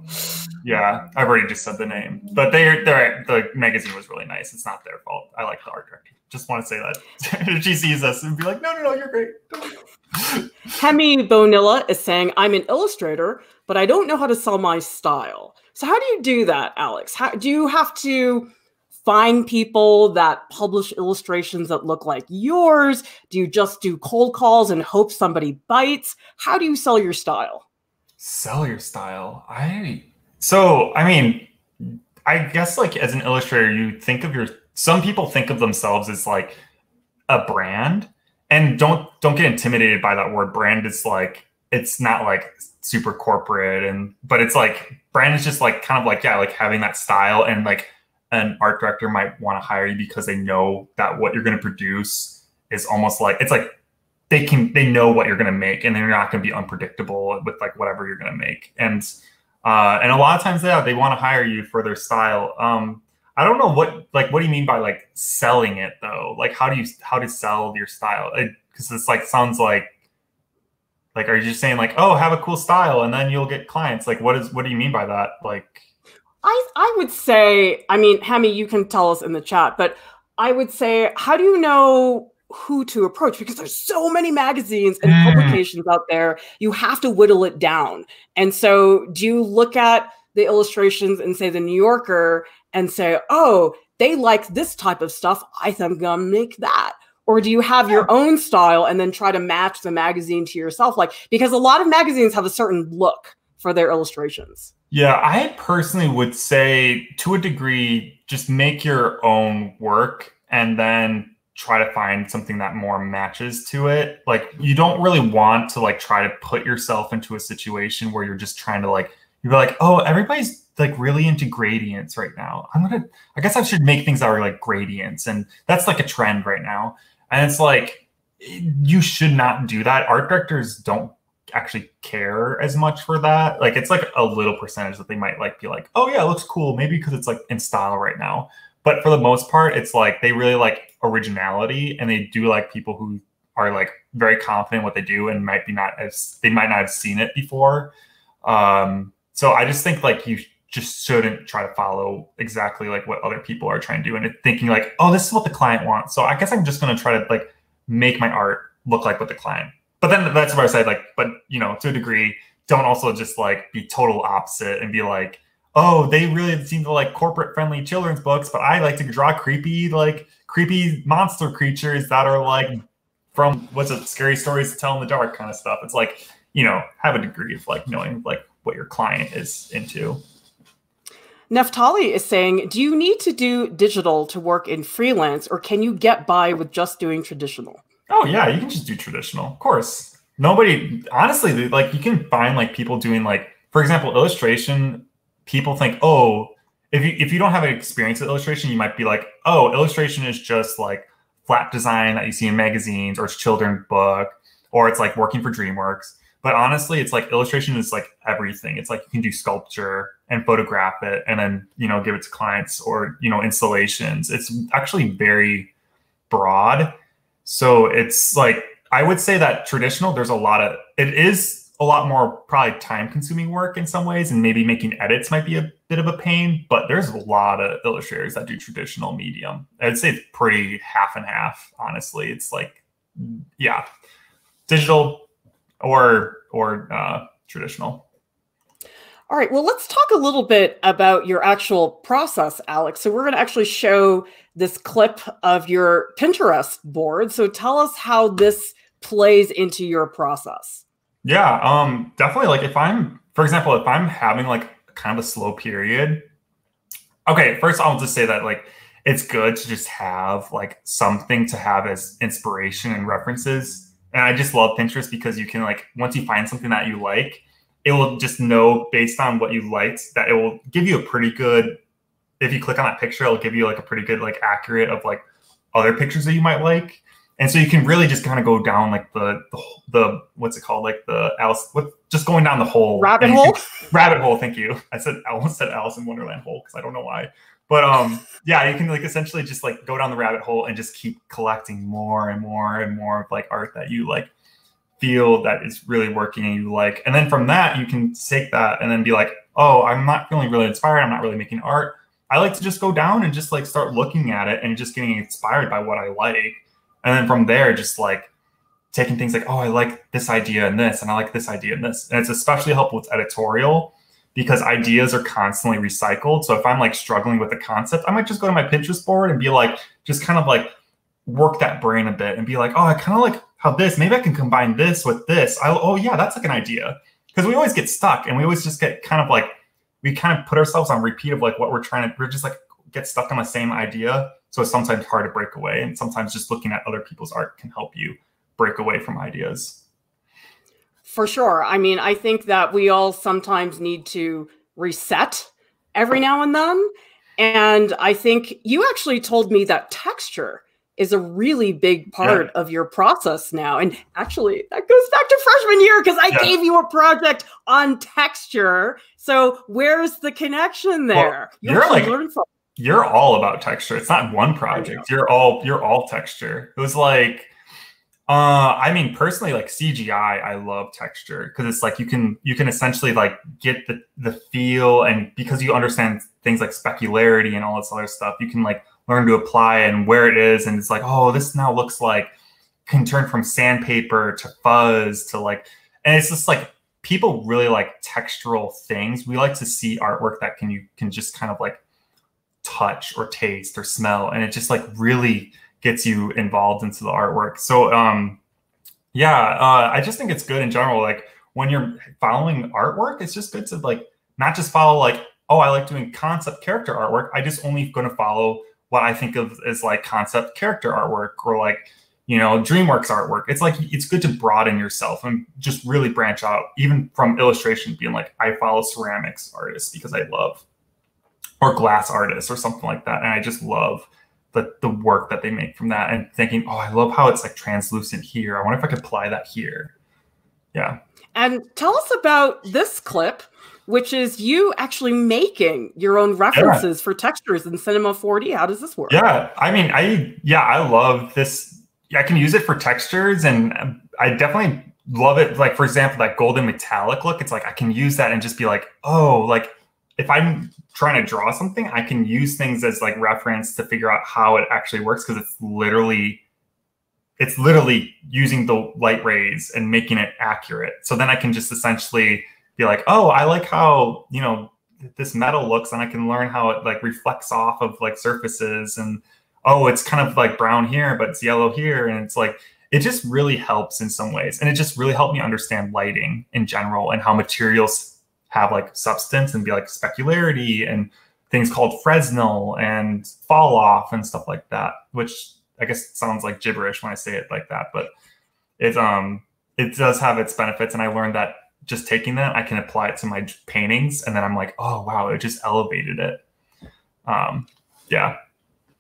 yeah, I've already just said the name, but they they the magazine was really nice. It's not their fault. I like the art director. Just want to say that she sees us and be like, no, no, no, you're great. Hemi Bonilla is saying, I'm an illustrator, but I don't know how to sell my style. So how do you do that, Alex? How do you have to find people that publish illustrations that look like yours? Do you just do cold calls and hope somebody bites? How do you sell your style? Sell your style. I so I mean, I guess like as an illustrator, you think of your some people think of themselves as like a brand and don't don't get intimidated by that word brand it's like it's not like super corporate and but it's like brand is just like kind of like yeah like having that style and like an art director might want to hire you because they know that what you're going to produce is almost like it's like they can they know what you're going to make and they're not going to be unpredictable with like whatever you're going to make. And uh and a lot of times yeah they want to hire you for their style. Um i don't know what like what do you mean by like selling it though? Like how do you how to sell your style? Because it, it's like sounds like like are you just saying like oh have a cool style and then you'll get clients. Like what is what do you mean by that? Like I I would say, I mean, Hemi, you can tell us in the chat, but I would say, how do you know who to approach? Because there's so many magazines and mm. publications out there. You have to whittle it down. And so, do you look at the illustrations and say the New Yorker and say, oh, they like this type of stuff. I think I'm gonna make that. Or do you have your own style and then try to match the magazine to yourself? Like, because a lot of magazines have a certain look for their illustrations. Yeah, I personally would say to a degree, just make your own work and then try to find something that more matches to it. Like you don't really want to like try to put yourself into a situation where you're just trying to like you're like, oh, everybody's like really into gradients right now. I'm gonna I guess I should make things that are like gradients. And that's like a trend right now. And it's like you should not do that. Art directors don't actually care as much for that. Like it's like a little percentage that they might like be like, oh yeah, it looks cool, maybe because it's like in style right now. But for the most part, it's like they really like originality and they do like people who are like very confident what they do and might be not as they might not have seen it before. Um, so I just think like you just shouldn't try to follow exactly like what other people are trying to do and thinking like, oh, this is what the client wants. So I guess I'm just gonna try to like make my art look like what the client but then that's where I say like, but you know, to a degree, don't also just like be total opposite and be like, oh, they really seem to like corporate friendly children's books, but I like to draw creepy, like creepy monster creatures that are like from what's it, scary stories to tell in the dark kind of stuff. It's like, you know, have a degree of like knowing like what your client is into. Neftali is saying, do you need to do digital to work in freelance or can you get by with just doing traditional? Oh yeah, you can just do traditional, of course. Nobody, honestly, like you can find like people doing like, for example, illustration. People think, oh, if you if you don't have an experience with illustration, you might be like, oh, illustration is just like flat design that you see in magazines or it's children's book. or it's like working for DreamWorks. But honestly, it's like illustration is like everything. It's like you can do sculpture and photograph it and then, you know, give it to clients or, you know, installations. It's actually very broad. So it's like, I would say that traditional, there's a lot of, it is a lot more probably time consuming work in some ways. And maybe making edits might be a bit of a pain, but there's a lot of illustrators that do traditional medium. I'd say it's pretty half and half, honestly. It's like, yeah, digital or or uh, traditional. All right, well, let's talk a little bit about your actual process, Alex. So, we're going to actually show this clip of your Pinterest board. So, tell us how this plays into your process. Yeah, um, definitely. Like, if I'm, for example, if I'm having like kind of a slow period, okay, first I'll just say that like it's good to just have like something to have as inspiration and references and I just love Pinterest because you can like once you find something that you like, it will just know based on what you liked that it will give you a pretty good. If you click on that picture, it'll give you like a pretty good like accurate of like other pictures that you might like, and so you can really just kind of go down like the the, the what's it called like the Alice what just going down the hole rabbit hole can, rabbit hole. Thank you. I said I almost said Alice in Wonderland hole because I don't know why. But um, yeah, you can like essentially just like go down the rabbit hole and just keep collecting more and more and more of like art that you like feel that is really working and you like. And then from that, you can take that and then be like, oh, I'm not feeling really inspired. I'm not really making art. I like to just go down and just like start looking at it and just getting inspired by what I like. And then from there, just like taking things like, oh, I like this idea and this, and I like this idea and this. And it's especially helpful with editorial because ideas are constantly recycled. So if I'm like struggling with a concept, I might just go to my Pinterest board and be like, just kind of like work that brain a bit and be like, oh, I kind of like how this, maybe I can combine this with this. I, oh, yeah, that's like an idea. Because we always get stuck and we always just get kind of like, we kind of put ourselves on repeat of like what we're trying to, we're just like get stuck on the same idea. So it's sometimes hard to break away. And sometimes just looking at other people's art can help you break away from ideas. For sure. I mean, I think that we all sometimes need to reset every now and then. And I think you actually told me that texture is a really big part yeah. of your process now. And actually, that goes back to freshman year because I yeah. gave you a project on texture. So where's the connection there? Well, you are like you're all about texture. It's not one project. You're all you're all texture. It was like uh, I mean, personally, like CGI, I love texture because it's like you can you can essentially like get the the feel, and because you understand things like specularity and all this other stuff, you can like learn to apply and where it is, and it's like, oh, this now looks like can turn from sandpaper to fuzz to like, and it's just like people really like textural things. We like to see artwork that can you can just kind of like touch or taste or smell, and it just like really gets you involved into the artwork. So um, yeah, uh, I just think it's good in general. Like when you're following artwork, it's just good to like not just follow like, oh, I like doing concept character artwork. I just only going to follow what I think of as like concept character artwork or like you know DreamWorks artwork. It's like it's good to broaden yourself and just really branch out, even from illustration, being like I follow ceramics artists because I love or glass artists or something like that, and I just love the the work that they make from that and thinking, oh, I love how it's like translucent here. I wonder if I could apply that here. Yeah. And tell us about this clip, which is you actually making your own references yeah. for textures in Cinema 4D. How does this work? Yeah, I mean, I yeah, I love this. I can use it for textures, and um, I definitely love it. Like for example, that golden metallic look. It's like I can use that and just be like, oh, like if I'm trying to draw something, I can use things as like reference to figure out how it actually works because it's literally it's literally using the light rays and making it accurate. So then I can just essentially be like, "Oh, I like how, you know, this metal looks and I can learn how it like reflects off of like surfaces and oh, it's kind of like brown here, but it's yellow here and it's like it just really helps in some ways. And it just really helped me understand lighting in general and how materials have like substance and be like specularity and things called Fresnel and fall off and stuff like that, which I guess sounds like gibberish when I say it like that, but it's um it does have its benefits. And I learned that just taking that, I can apply it to my paintings, and then I'm like, oh wow, it just elevated it. Um, yeah.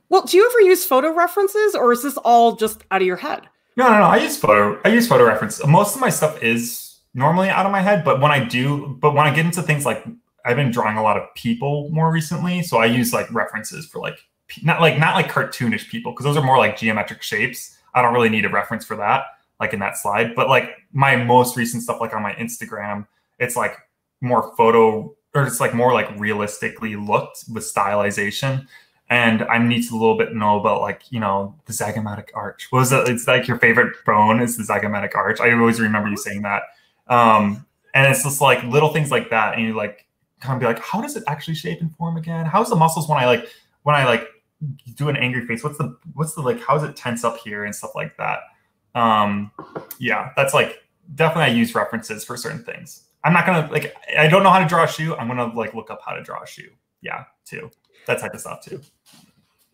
Well, do you ever use photo references, or is this all just out of your head? No, no, no. I use photo. I use photo reference. Most of my stuff is normally out of my head, but when I do, but when I get into things like I've been drawing a lot of people more recently, so I use like references for like not like not like cartoonish people because those are more like geometric shapes. I don't really need a reference for that, like in that slide. But like my most recent stuff, like on my Instagram, it's like more photo or it's like more like realistically looked with stylization. And I need to a little bit know about like, you know, the zygomatic arch. What was it? It's like your favorite bone is the zygomatic arch. I always remember you saying that. Um, and it's just like little things like that. And you like kind of be like, how does it actually shape and form again? How's the muscles when I like when I like do an angry face? What's the what's the like how does it tense up here and stuff like that? Um, yeah, that's like definitely I use references for certain things. I'm not gonna like I don't know how to draw a shoe. I'm gonna like look up how to draw a shoe. Yeah, too. That type of stuff too.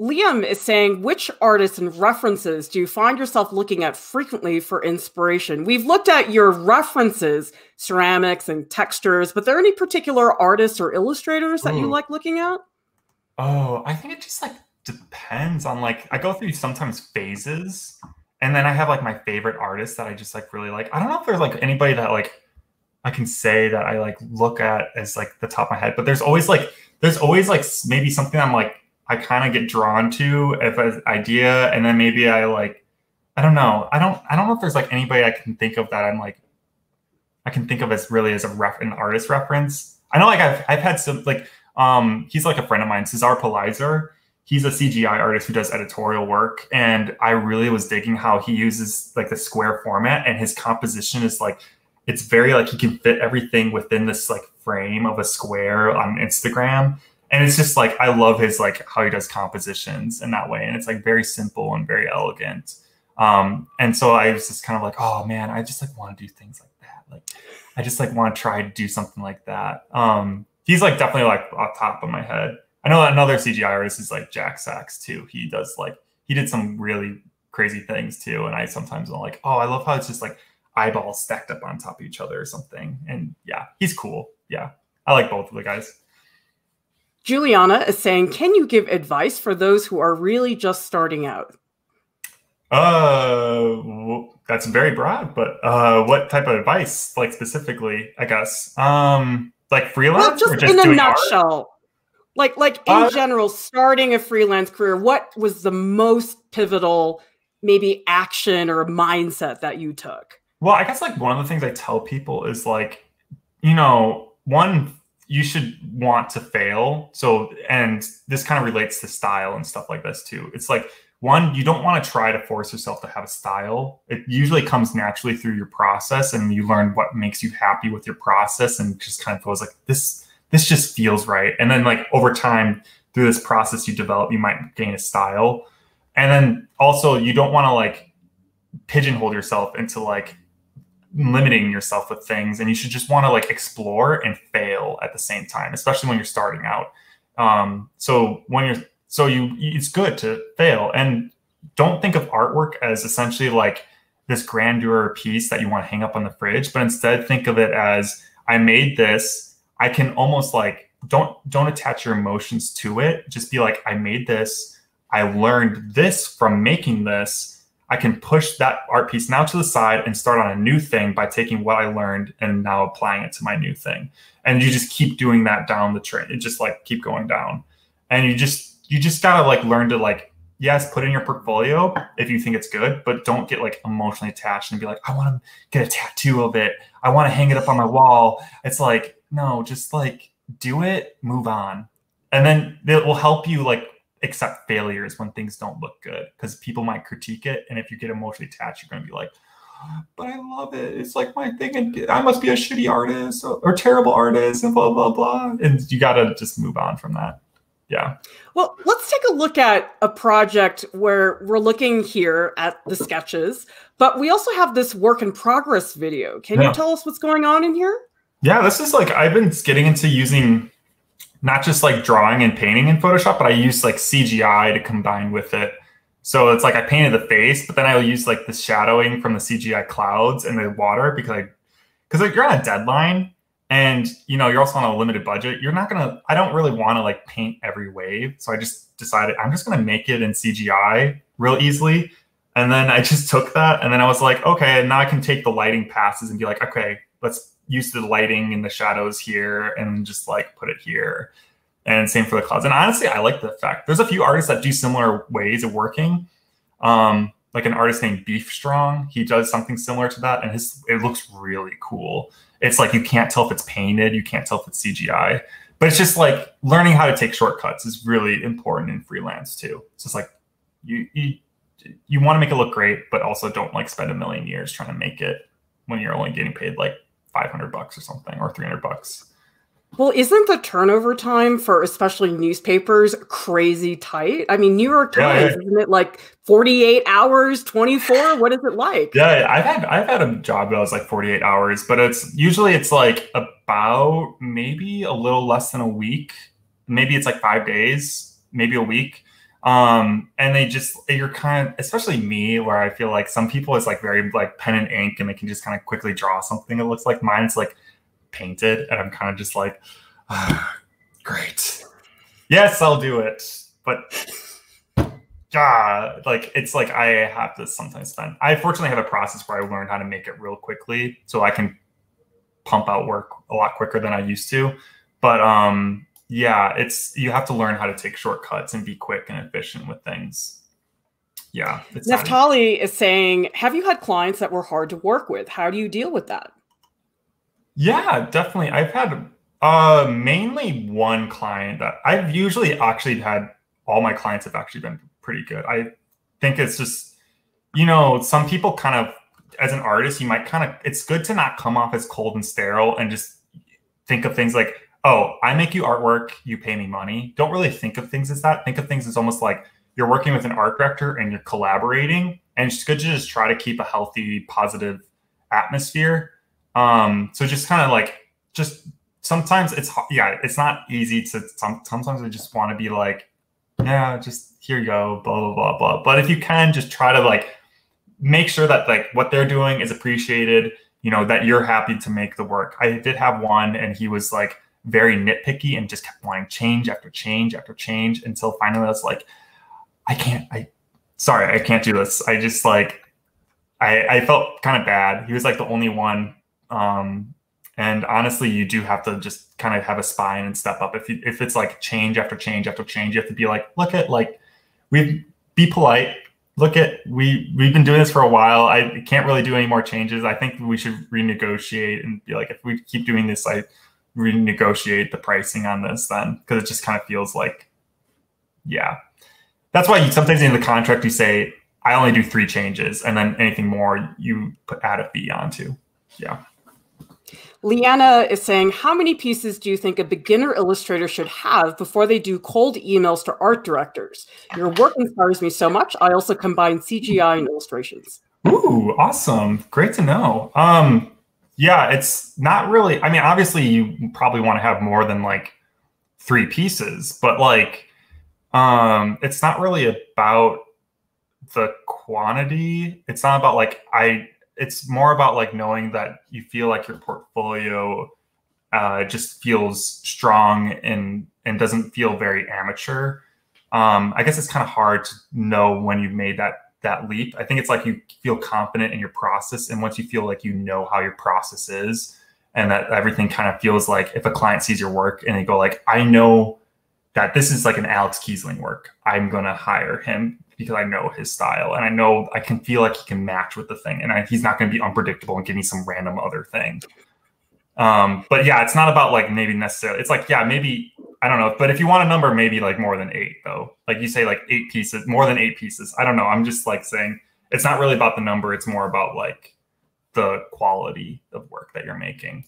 Liam is saying, which artists and references do you find yourself looking at frequently for inspiration? We've looked at your references, ceramics and textures, but there any particular artists or illustrators that Ooh. you like looking at? Oh, I think it just like depends on like I go through sometimes phases, and then I have like my favorite artists that I just like really like. I don't know if there's like anybody that like I can say that I like look at as like the top of my head, but there's always like there's always like maybe something I'm like I kind of get drawn to if an idea, and then maybe I like I don't know. I don't I don't know if there's like anybody I can think of that I'm like I can think of as really as a ref an artist reference. I know like I've I've had some like um he's like a friend of mine, Cesar Pelizer. He's a CGI artist who does editorial work, and I really was digging how he uses like the square format, and his composition is like it's very like he can fit everything within this like frame of a square on Instagram and it's just like I love his like how he does compositions in that way, and it's like very simple and very elegant. Um, and so I was just kind of like, oh man, I just like want to do things like that. Like I just like want to try to do something like that. Um, he's like definitely like off top of my head. I know another CGI artist is like Jack Sachs too. He does like he did some really crazy things too, and I sometimes am like, oh, I love how it's just like eyeballs stacked up on top of each other or something. And yeah, he's cool. Yeah, I like both of the guys. Juliana is saying, can you give advice for those who are really just starting out? Uh, that's very broad, but uh, what type of advice, like specifically, I guess, um, like freelance, well, just, just, in a nutshell, art? Like like in uh, general, starting a freelance career. What was the most pivotal, maybe action or mindset that you took? Well, I guess like one of the things I tell people is like, you know, one you should want to fail. So, and this kind of relates to style and stuff like this too. It's like, one, you don't want to try to force yourself to have a style. It usually comes naturally through your process and you learn what makes you happy with your process and just kind of feels like this, this just feels right. And then like over time through this process you develop, you might gain a style. And then also you don't want to like pigeonhole yourself into like limiting yourself with things and you should just want to like explore and fail at the same time especially when you're starting out um, so when you're so you it's good to fail and don't think of artwork as essentially like this grandeur piece that you want to hang up on the fridge but instead think of it as i made this i can almost like don't don't attach your emotions to it just be like i made this i learned this from making this I can push that art piece now to the side and start on a new thing by taking what I learned and now applying it to my new thing. And you just keep doing that down the train. It just like keep going down. And you just you just gotta like learn to like yes, put in your portfolio if you think it's good, but don't get like emotionally attached and be like, I want to get a tattoo of it. I want to hang it up on my wall. It's like, no, just like do it, move on. And then it will help you like accept failures when things don't look good because people might critique it and if you get emotionally attached you're going to be like oh, but i love it. It's like my thing and i must be a shitty artist or, or terrible artist and blah blah blah. And you got to just move on from that. Yeah. Well let's take a look at a project where we're looking here at the sketches but we also have this work in progress video. Can yeah. you tell us what's going on in here yeah this is like i've been getting into using not just like drawing and painting in Photoshop, but I use like CGI to combine with it. So it's like I painted the face, but then I'll use like the shadowing from the CGI clouds and the water because I because like, you're on a deadline and you know you're also on a limited budget. You're not gonna. I don't really want to like paint every wave, so I just decided I'm just gonna make it in CGI real easily. And then I just took that and then I was like, okay, and now I can take the lighting passes and be like, okay, let's use the lighting and the shadows here and just like put it here. And same for the clouds. And honestly, I like the effect. There's a few artists that do similar ways of working. Um, like an artist named Beef Strong, he does something similar to that, and his it looks really cool. It's like you can't tell if it's painted, you can't tell if it's CGI, but it's just like learning how to take shortcuts is really important in freelance too. It's just like you you you want to make it look great, but also don't like spend a million years trying to make it when you're only getting paid like 500 bucks or something or 300 bucks. Well, isn't the turnover time for especially newspapers crazy tight? I mean, New York Times, yeah, yeah. isn't it like 48 hours, 24? What is it like? Yeah, I've had I've had a job that was like 48 hours, but it's usually it's like about maybe a little less than a week. Maybe it's like 5 days, maybe a week. Um, and they just you're kind of especially me where I feel like some people is like very like pen and ink and they can just kind of quickly draw something. It looks like mine's like painted, and I'm kind of just like, ah, great, yes, I'll do it. But yeah, like it's like I have to sometimes spend. I fortunately have a process where I learned how to make it real quickly, so I can pump out work a lot quicker than I used to. But um, yeah, it's you have to learn how to take shortcuts and be quick and efficient with things. Yeah. Neftali is saying, have you had clients that were hard to work with? How do you deal with that? Yeah, definitely. I've had uh mainly one client that I've usually actually had all my clients have actually been pretty good. I think it's just you know, some people kind of as an artist, you might kind of it's good to not come off as cold and sterile and just think of things like, "Oh, I make you artwork, you pay me money." Don't really think of things as that. Think of things as almost like you're working with an art director and you're collaborating and it's good to just try to keep a healthy positive atmosphere um, so just kind of like just sometimes it's yeah, it's not easy to sometimes I just want to be like, yeah, just here you go, blah blah blah blah. But if you can just try to like make sure that like what they're doing is appreciated, you know, that you're happy to make the work. I did have one and he was like very nitpicky and just kept wanting change after change after change until finally I was like, I can't, I sorry, I can't do this. I just like I, I felt kind of bad. He was like the only one um, and honestly, you do have to just kind of have a spine and step up. If you, if it's like change after change after change, you have to be like, look at like we be polite. Look at we we've been doing this for a while. I can't really do any more changes. I think we should renegotiate and be like, if we keep doing this, I renegotiate the pricing on this then because it just kind of feels like, yeah. That's why you, sometimes in the contract you say I only do three changes, and then anything more you put add a fee onto. Yeah. Leanna is saying, How many pieces do you think a beginner illustrator should have before they do cold emails to art directors? Your work inspires me so much. I also combine CGI and illustrations. Ooh, awesome. Great to know. Um, yeah, it's not really, I mean, obviously, you probably want to have more than like three pieces, but like, um, it's not really about the quantity. It's not about like, I, it's more about like knowing that you feel like your portfolio uh, just feels strong and and doesn't feel very amateur. Um, I guess it's kind of hard to know when you've made that that leap. I think it's like you feel confident in your process, and once you feel like you know how your process is, and that everything kind of feels like if a client sees your work and they go like, I know that this is like an Alex Kiesling work, I'm gonna hire him because I know his style and I know I can feel like he can match with the thing and I, he's not going to be unpredictable and give me some random other thing. Um, but yeah, it's not about like maybe necessarily. It's like yeah, maybe I don't know. But if you want a number, maybe like more than eight though. Like you say, like eight pieces, more than eight pieces. I don't know. I'm just like saying it's not really about the number. It's more about like the quality of work that you're making.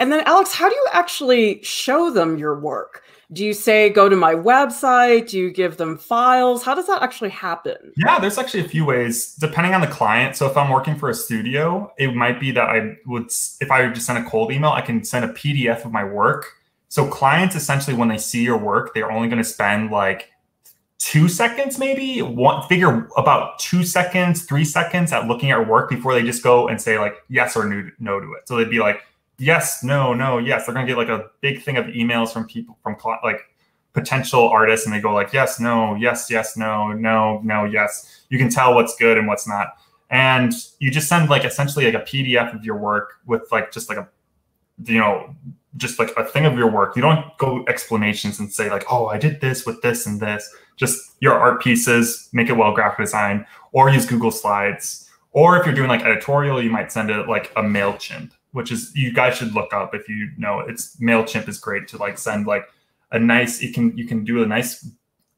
And then, Alex, how do you actually show them your work? Do you say go to my website? Do you give them files? How does that actually happen? Yeah, there's actually a few ways depending on the client. So if I'm working for a studio, it might be that I would, if I would just send a cold email, I can send a PDF of my work. So clients essentially, when they see your work, they're only going to spend like two seconds, maybe one figure about two seconds, three seconds at looking at your work before they just go and say like yes or no to it. So they'd be like, yes, no, no, yes. They're going to get like a big thing of emails from people from like potential artists and they go like yes no yes yes no no no yes you can tell what's good and what's not and you just send like essentially like a pdf of your work with like just like a you know just like a thing of your work. You don't go explanations and say like oh i did this with this and this. Just your art pieces make it well graphic design or use google slides. Or if you're doing like editorial you might send it like a mailchimp which is you guys should look up if you know it's mailchimp is great to like send like a nice you can you can do a nice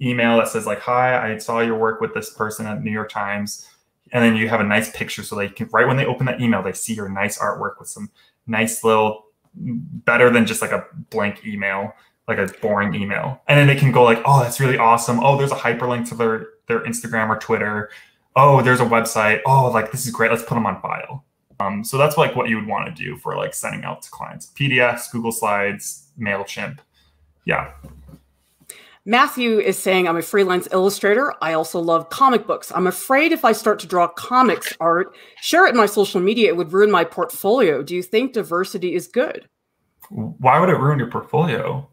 email that says like hi i saw your work with this person at new york times. And then you have a nice picture so they can right when they open that email they see your nice artwork with some nice little better than just like a blank email like a boring email. And then they can go like oh that's really awesome. Oh there's a hyperlink to their their instagram or twitter. Oh there's a website. Oh like this is great. Let's put them on file. Um, so that's like what you would want to do for like sending out to clients. Pdfs google slides mailchimp. Yeah. Matthew is saying, I'm a freelance illustrator. I also love comic books. I'm afraid if I start to draw comics art, share it in my social media, it would ruin my portfolio. Do you think diversity is good? Why would it ruin your portfolio?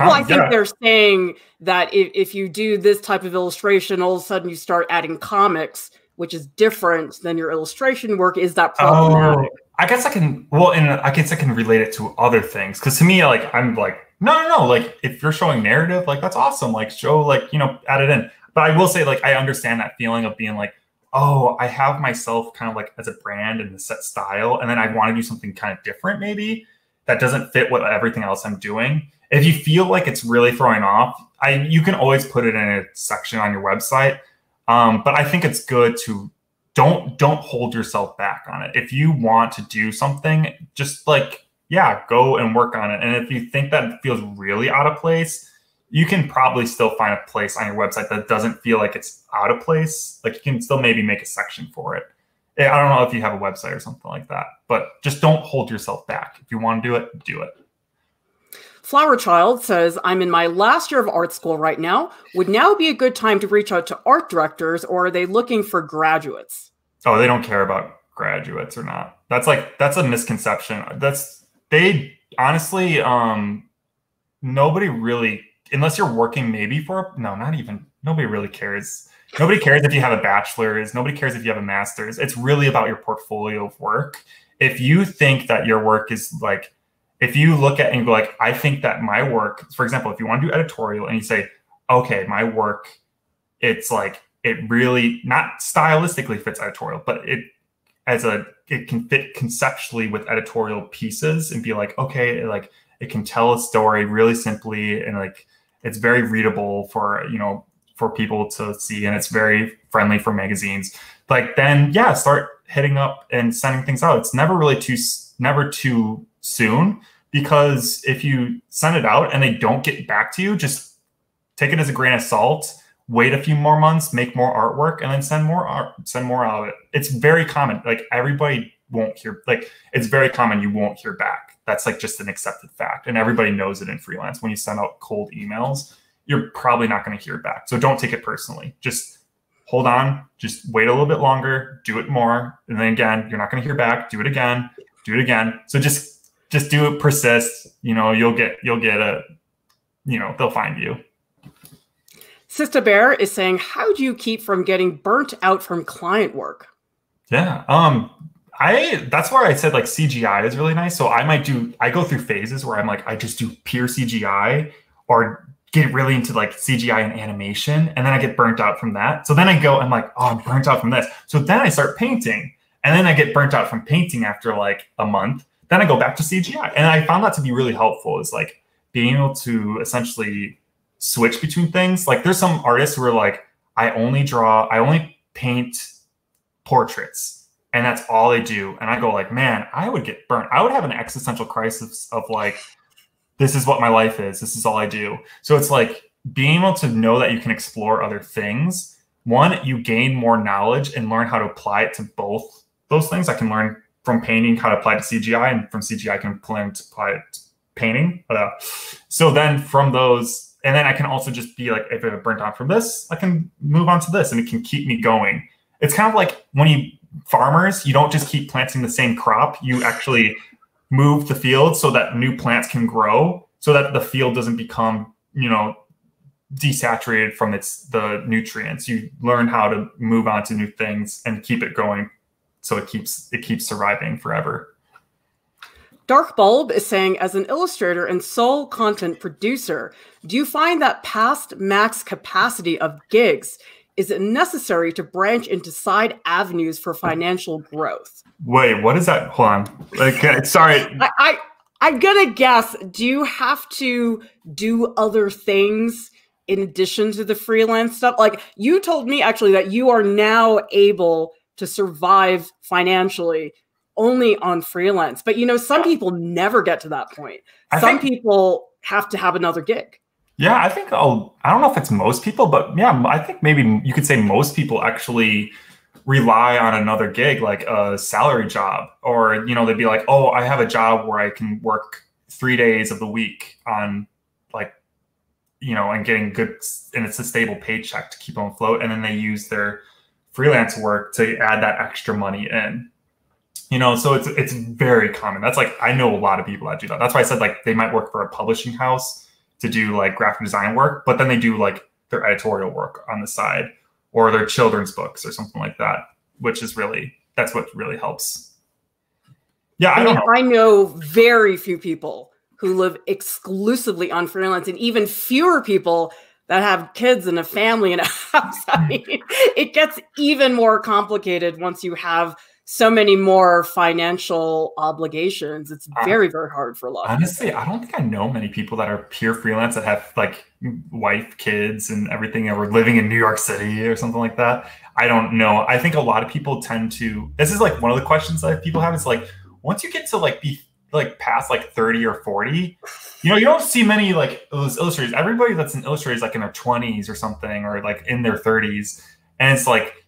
well, I think yeah. they're saying that if, if you do this type of illustration, all of a sudden you start adding comics, which is different than your illustration work. Is that oh, problematic? Oh, I guess I can, well, and I guess I can relate it to other things. Cause to me, like, I'm like, no, no, no. Like if you're showing narrative, like that's awesome. Like show, like, you know, add it in. But I will say, like, I understand that feeling of being like, oh, I have myself kind of like as a brand and a set style, and then I want to do something kind of different, maybe that doesn't fit what everything else I'm doing. If you feel like it's really throwing off, I you can always put it in a section on your website. Um, but I think it's good to don't don't hold yourself back on it. If you want to do something, just like yeah, go and work on it. And if you think that feels really out of place, you can probably still find a place on your website that doesn't feel like it's out of place. Like you can still maybe make a section for it. Eh, I don't know if you have a website or something like that, but just don't hold yourself back. If you want to do it, do it. Flower Child says, I'm in my last year of art school right now. Would now be a good time to reach out to art directors or are they looking for graduates? Oh, they don't care about graduates or not. That's like, that's a misconception. That's they honestly, um, nobody really, unless you're working maybe for no, not even nobody really cares. Nobody cares if you have a bachelor's. Nobody cares if you have a master's. It's really about your portfolio of work. If you think that your work is like, if you look at and go like, I think that my work, for example, if you want to do editorial and you say, okay, my work, it's like it really not stylistically fits editorial, but it as a it can fit conceptually with editorial pieces and be like okay like it can tell a story really simply and like it's very readable for you know for people to see and it's very friendly for magazines. Like then yeah start hitting up and sending things out. It's never really too never too soon because if you send it out and they don't get back to you just take it as a grain of salt wait a few more months, make more artwork, and then send more art, send more out of it. It's very common. Like everybody won't hear like it's very common you won't hear back. That's like just an accepted fact. And everybody knows it in freelance. When you send out cold emails, you're probably not going to hear back. So don't take it personally. Just hold on, just wait a little bit longer, do it more. And then again, you're not going to hear back, do it again, do it again. So just just do it, persist. You know, you'll get you'll get a you know, they'll find you. Sister Bear is saying, how do you keep from getting burnt out from client work? Yeah. Um, I that's where I said like CGI is really nice. So I might do I go through phases where I'm like, I just do pure CGI or get really into like CGI and animation, and then I get burnt out from that. So then I go, I'm like, oh, I'm burnt out from this. So then I start painting, and then I get burnt out from painting after like a month. Then I go back to CGI. And I found that to be really helpful is like being able to essentially switch between things. Like there's some artists who are like, I only draw, I only paint portraits, and that's all I do. And I go like, man, I would get burnt. I would have an existential crisis of like, this is what my life is. This is all I do. So it's like being able to know that you can explore other things. One, you gain more knowledge and learn how to apply it to both those things. I can learn from painting how to apply to CGI, and from CGI I can plan to apply it to painting. Uh, so then from those, and then I can also just be like, if I burnt out from this, I can move on to this and it can keep me going. It's kind of like when you farmers, you don't just keep planting the same crop, you actually move the field so that new plants can grow so that the field doesn't become you know, desaturated from its the nutrients. You learn how to move on to new things and keep it going so it keeps it keeps surviving forever. Dark Bulb is saying, as an illustrator and sole content producer, do you find that past max capacity of gigs is it necessary to branch into side avenues for financial growth? Wait, what is that? Hold on. Okay, sorry. I, I I'm gonna guess. Do you have to do other things in addition to the freelance stuff? Like you told me actually that you are now able to survive financially only on freelance. But you know, some people never get to that point. I some think, people have to have another gig. Yeah, I think I'll, I don't know if it's most people, but yeah, I think maybe you could say most people actually rely on another gig like a salary job or you know they'd be like oh i have a job where i can work three days of the week on like you know and getting good and it's a stable paycheck to keep on float and then they use their freelance work to add that extra money in you know so it's it's very common. That's like i know a lot of people that do that. That's why i said like they might work for a publishing house to do like graphic design work but then they do like their editorial work on the side or their children's books or something like that which is really that's what really helps. Yeah i, I mean, know. i know very few people who live exclusively on freelance and even fewer people that have kids and a family and a house. I mean it gets even more complicated once you have so many more financial obligations. It's uh, very, very hard for a lot. Honestly, I don't think I know many people that are pure freelance that have like wife, kids, and everything, and we're living in New York City or something like that. I don't know. I think a lot of people tend to. This is like one of the questions that people have. Is like once you get to like be like past like 30 or 40 you know you don't see many like those illustrators everybody that's an illustrator is like in their 20s or something or like in their 30s and it's like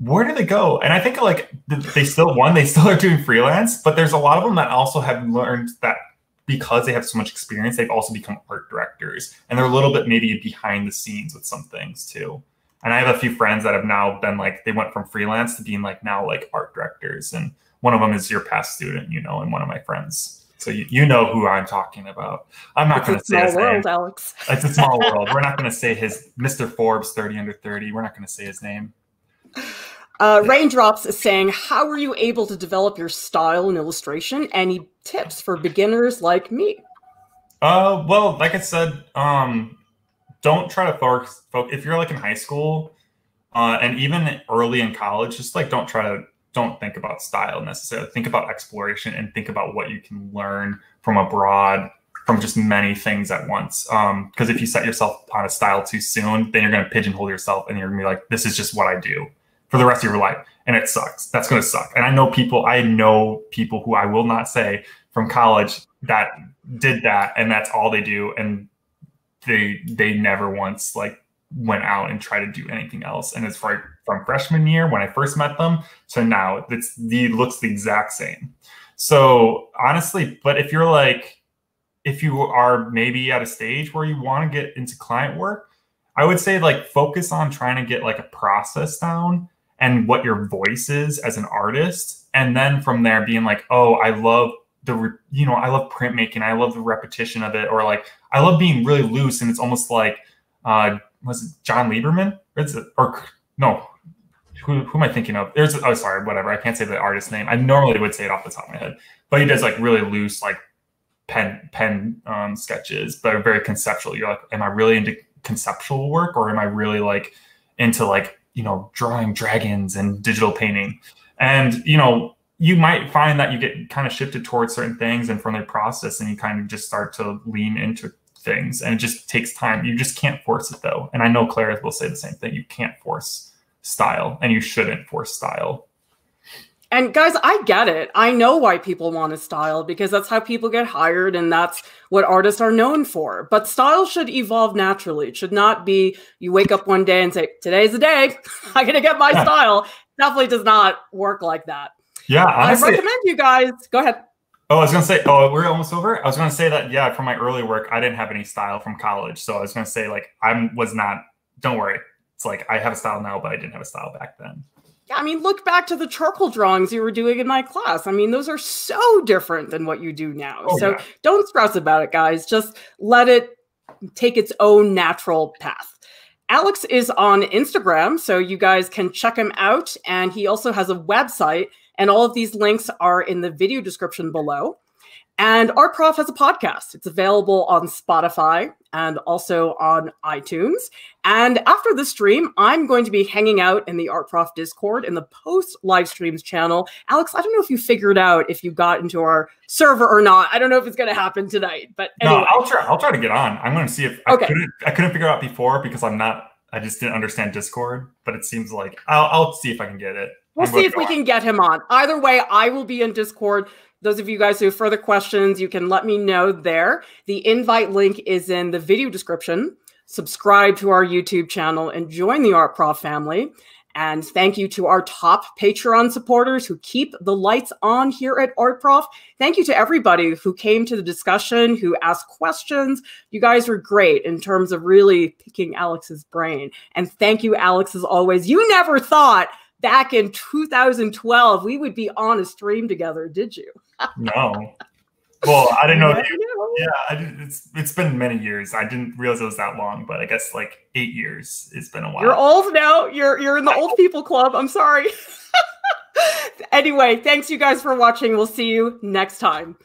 where do they go? And I think like they still one, they still are doing freelance, but there's a lot of them that also have learned that because they have so much experience, they've also become art directors, and they're a little bit maybe behind the scenes with some things too. And I have a few friends that have now been like they went from freelance to being like now like art directors, and one of them is your past student, you know, and one of my friends. So you, you know who I'm talking about. I'm not going to say his world, name. Alex. It's a small world. We're not going to say his Mr. Forbes 30 under 30. We're not going to say his name. Uh, Raindrops is saying, How were you able to develop your style and illustration? Any tips for beginners like me? Uh, well, like I said, um, don't try to focus. If you're like in high school, uh, and even early in college, just like don't try to don't think about style necessarily. Think about exploration and think about what you can learn from abroad, from just many things at once. Because um, if you set yourself on a style too soon, then you're going to pigeonhole yourself, and you're going to be like, "This is just what I do." For the rest of your life. And it sucks. That's going to suck. And I know people, I know people who I will not say from college that did that and that's all they do. And they, they never once like went out and tried to do anything else. And it's from, from freshman year when I first met them. So now it's the looks the exact same. So honestly, but if you're like, if you are maybe at a stage where you want to get into client work, I would say like focus on trying to get like a process down and what your voice is as an artist and then from there being like oh i love the you know i love printmaking i love the repetition of it or like i love being really loose and it's almost like uh was it john lieberman? Or, it, or no who, who am i thinking of? There's oh sorry whatever i can't say the artist name. I normally would say it off the top of my head. But he does like really loose like pen pen um, sketches but very conceptual. You're like am i really into conceptual work or am i really like into like you know drawing dragons and digital painting. And you know you might find that you get kind of shifted towards certain things and from the process and you kind of just start to lean into things. And it just takes time. You just can't force it though. And i know claire will say the same thing. You can't force style and you shouldn't force style and guys, I get it. I know why people want a style because that's how people get hired and that's what artists are known for. But style should evolve naturally. It should not be you wake up one day and say, Today's the day. I'm going to get my yeah. style. Definitely does not work like that. Yeah. Honestly, I recommend you guys go ahead. Oh, I was going to say, oh, we're almost over. I was going to say that, yeah, from my early work, I didn't have any style from college. So I was going to say, like, I was not, don't worry. It's like I have a style now, but I didn't have a style back then. I mean, look back to the charcoal drawings you were doing in my class. I mean, those are so different than what you do now. Oh, so yeah. don't stress about it, guys. Just let it take its own natural path. Alex is on Instagram, so you guys can check him out. And he also has a website, and all of these links are in the video description below. And Art Prof has a podcast. It's available on Spotify and also on iTunes. And after the stream, I'm going to be hanging out in the Art Prof Discord in the post live streams channel. Alex, I don't know if you figured out if you got into our server or not. I don't know if it's going to happen tonight, but anyway. No, I'll try. I'll try to get on. I'm going to see if I couldn't. I couldn't figure out before because I'm not. I just didn't understand Discord, but it seems like I'll, I'll see if I can get it. We'll I'm see if we on. can get him on. Either way, I will be in Discord those of you guys who have further questions, you can let me know there. The invite link is in the video description. Subscribe to our YouTube channel and join the Art Prof family. And thank you to our top Patreon supporters who keep the lights on here at Art Prof. Thank you to everybody who came to the discussion, who asked questions. You guys were great in terms of really picking Alex's brain. And thank you, Alex, as always. You never thought back in 2012 we would be on a stream together, did you? no. Well, I didn't know. You, yeah, I didn't, it's it's been many years. I didn't realize it was that long, but I guess like eight years. It's been a while. You're old now. You're you're in the old people club. I'm sorry. anyway, thanks you guys for watching. We'll see you next time.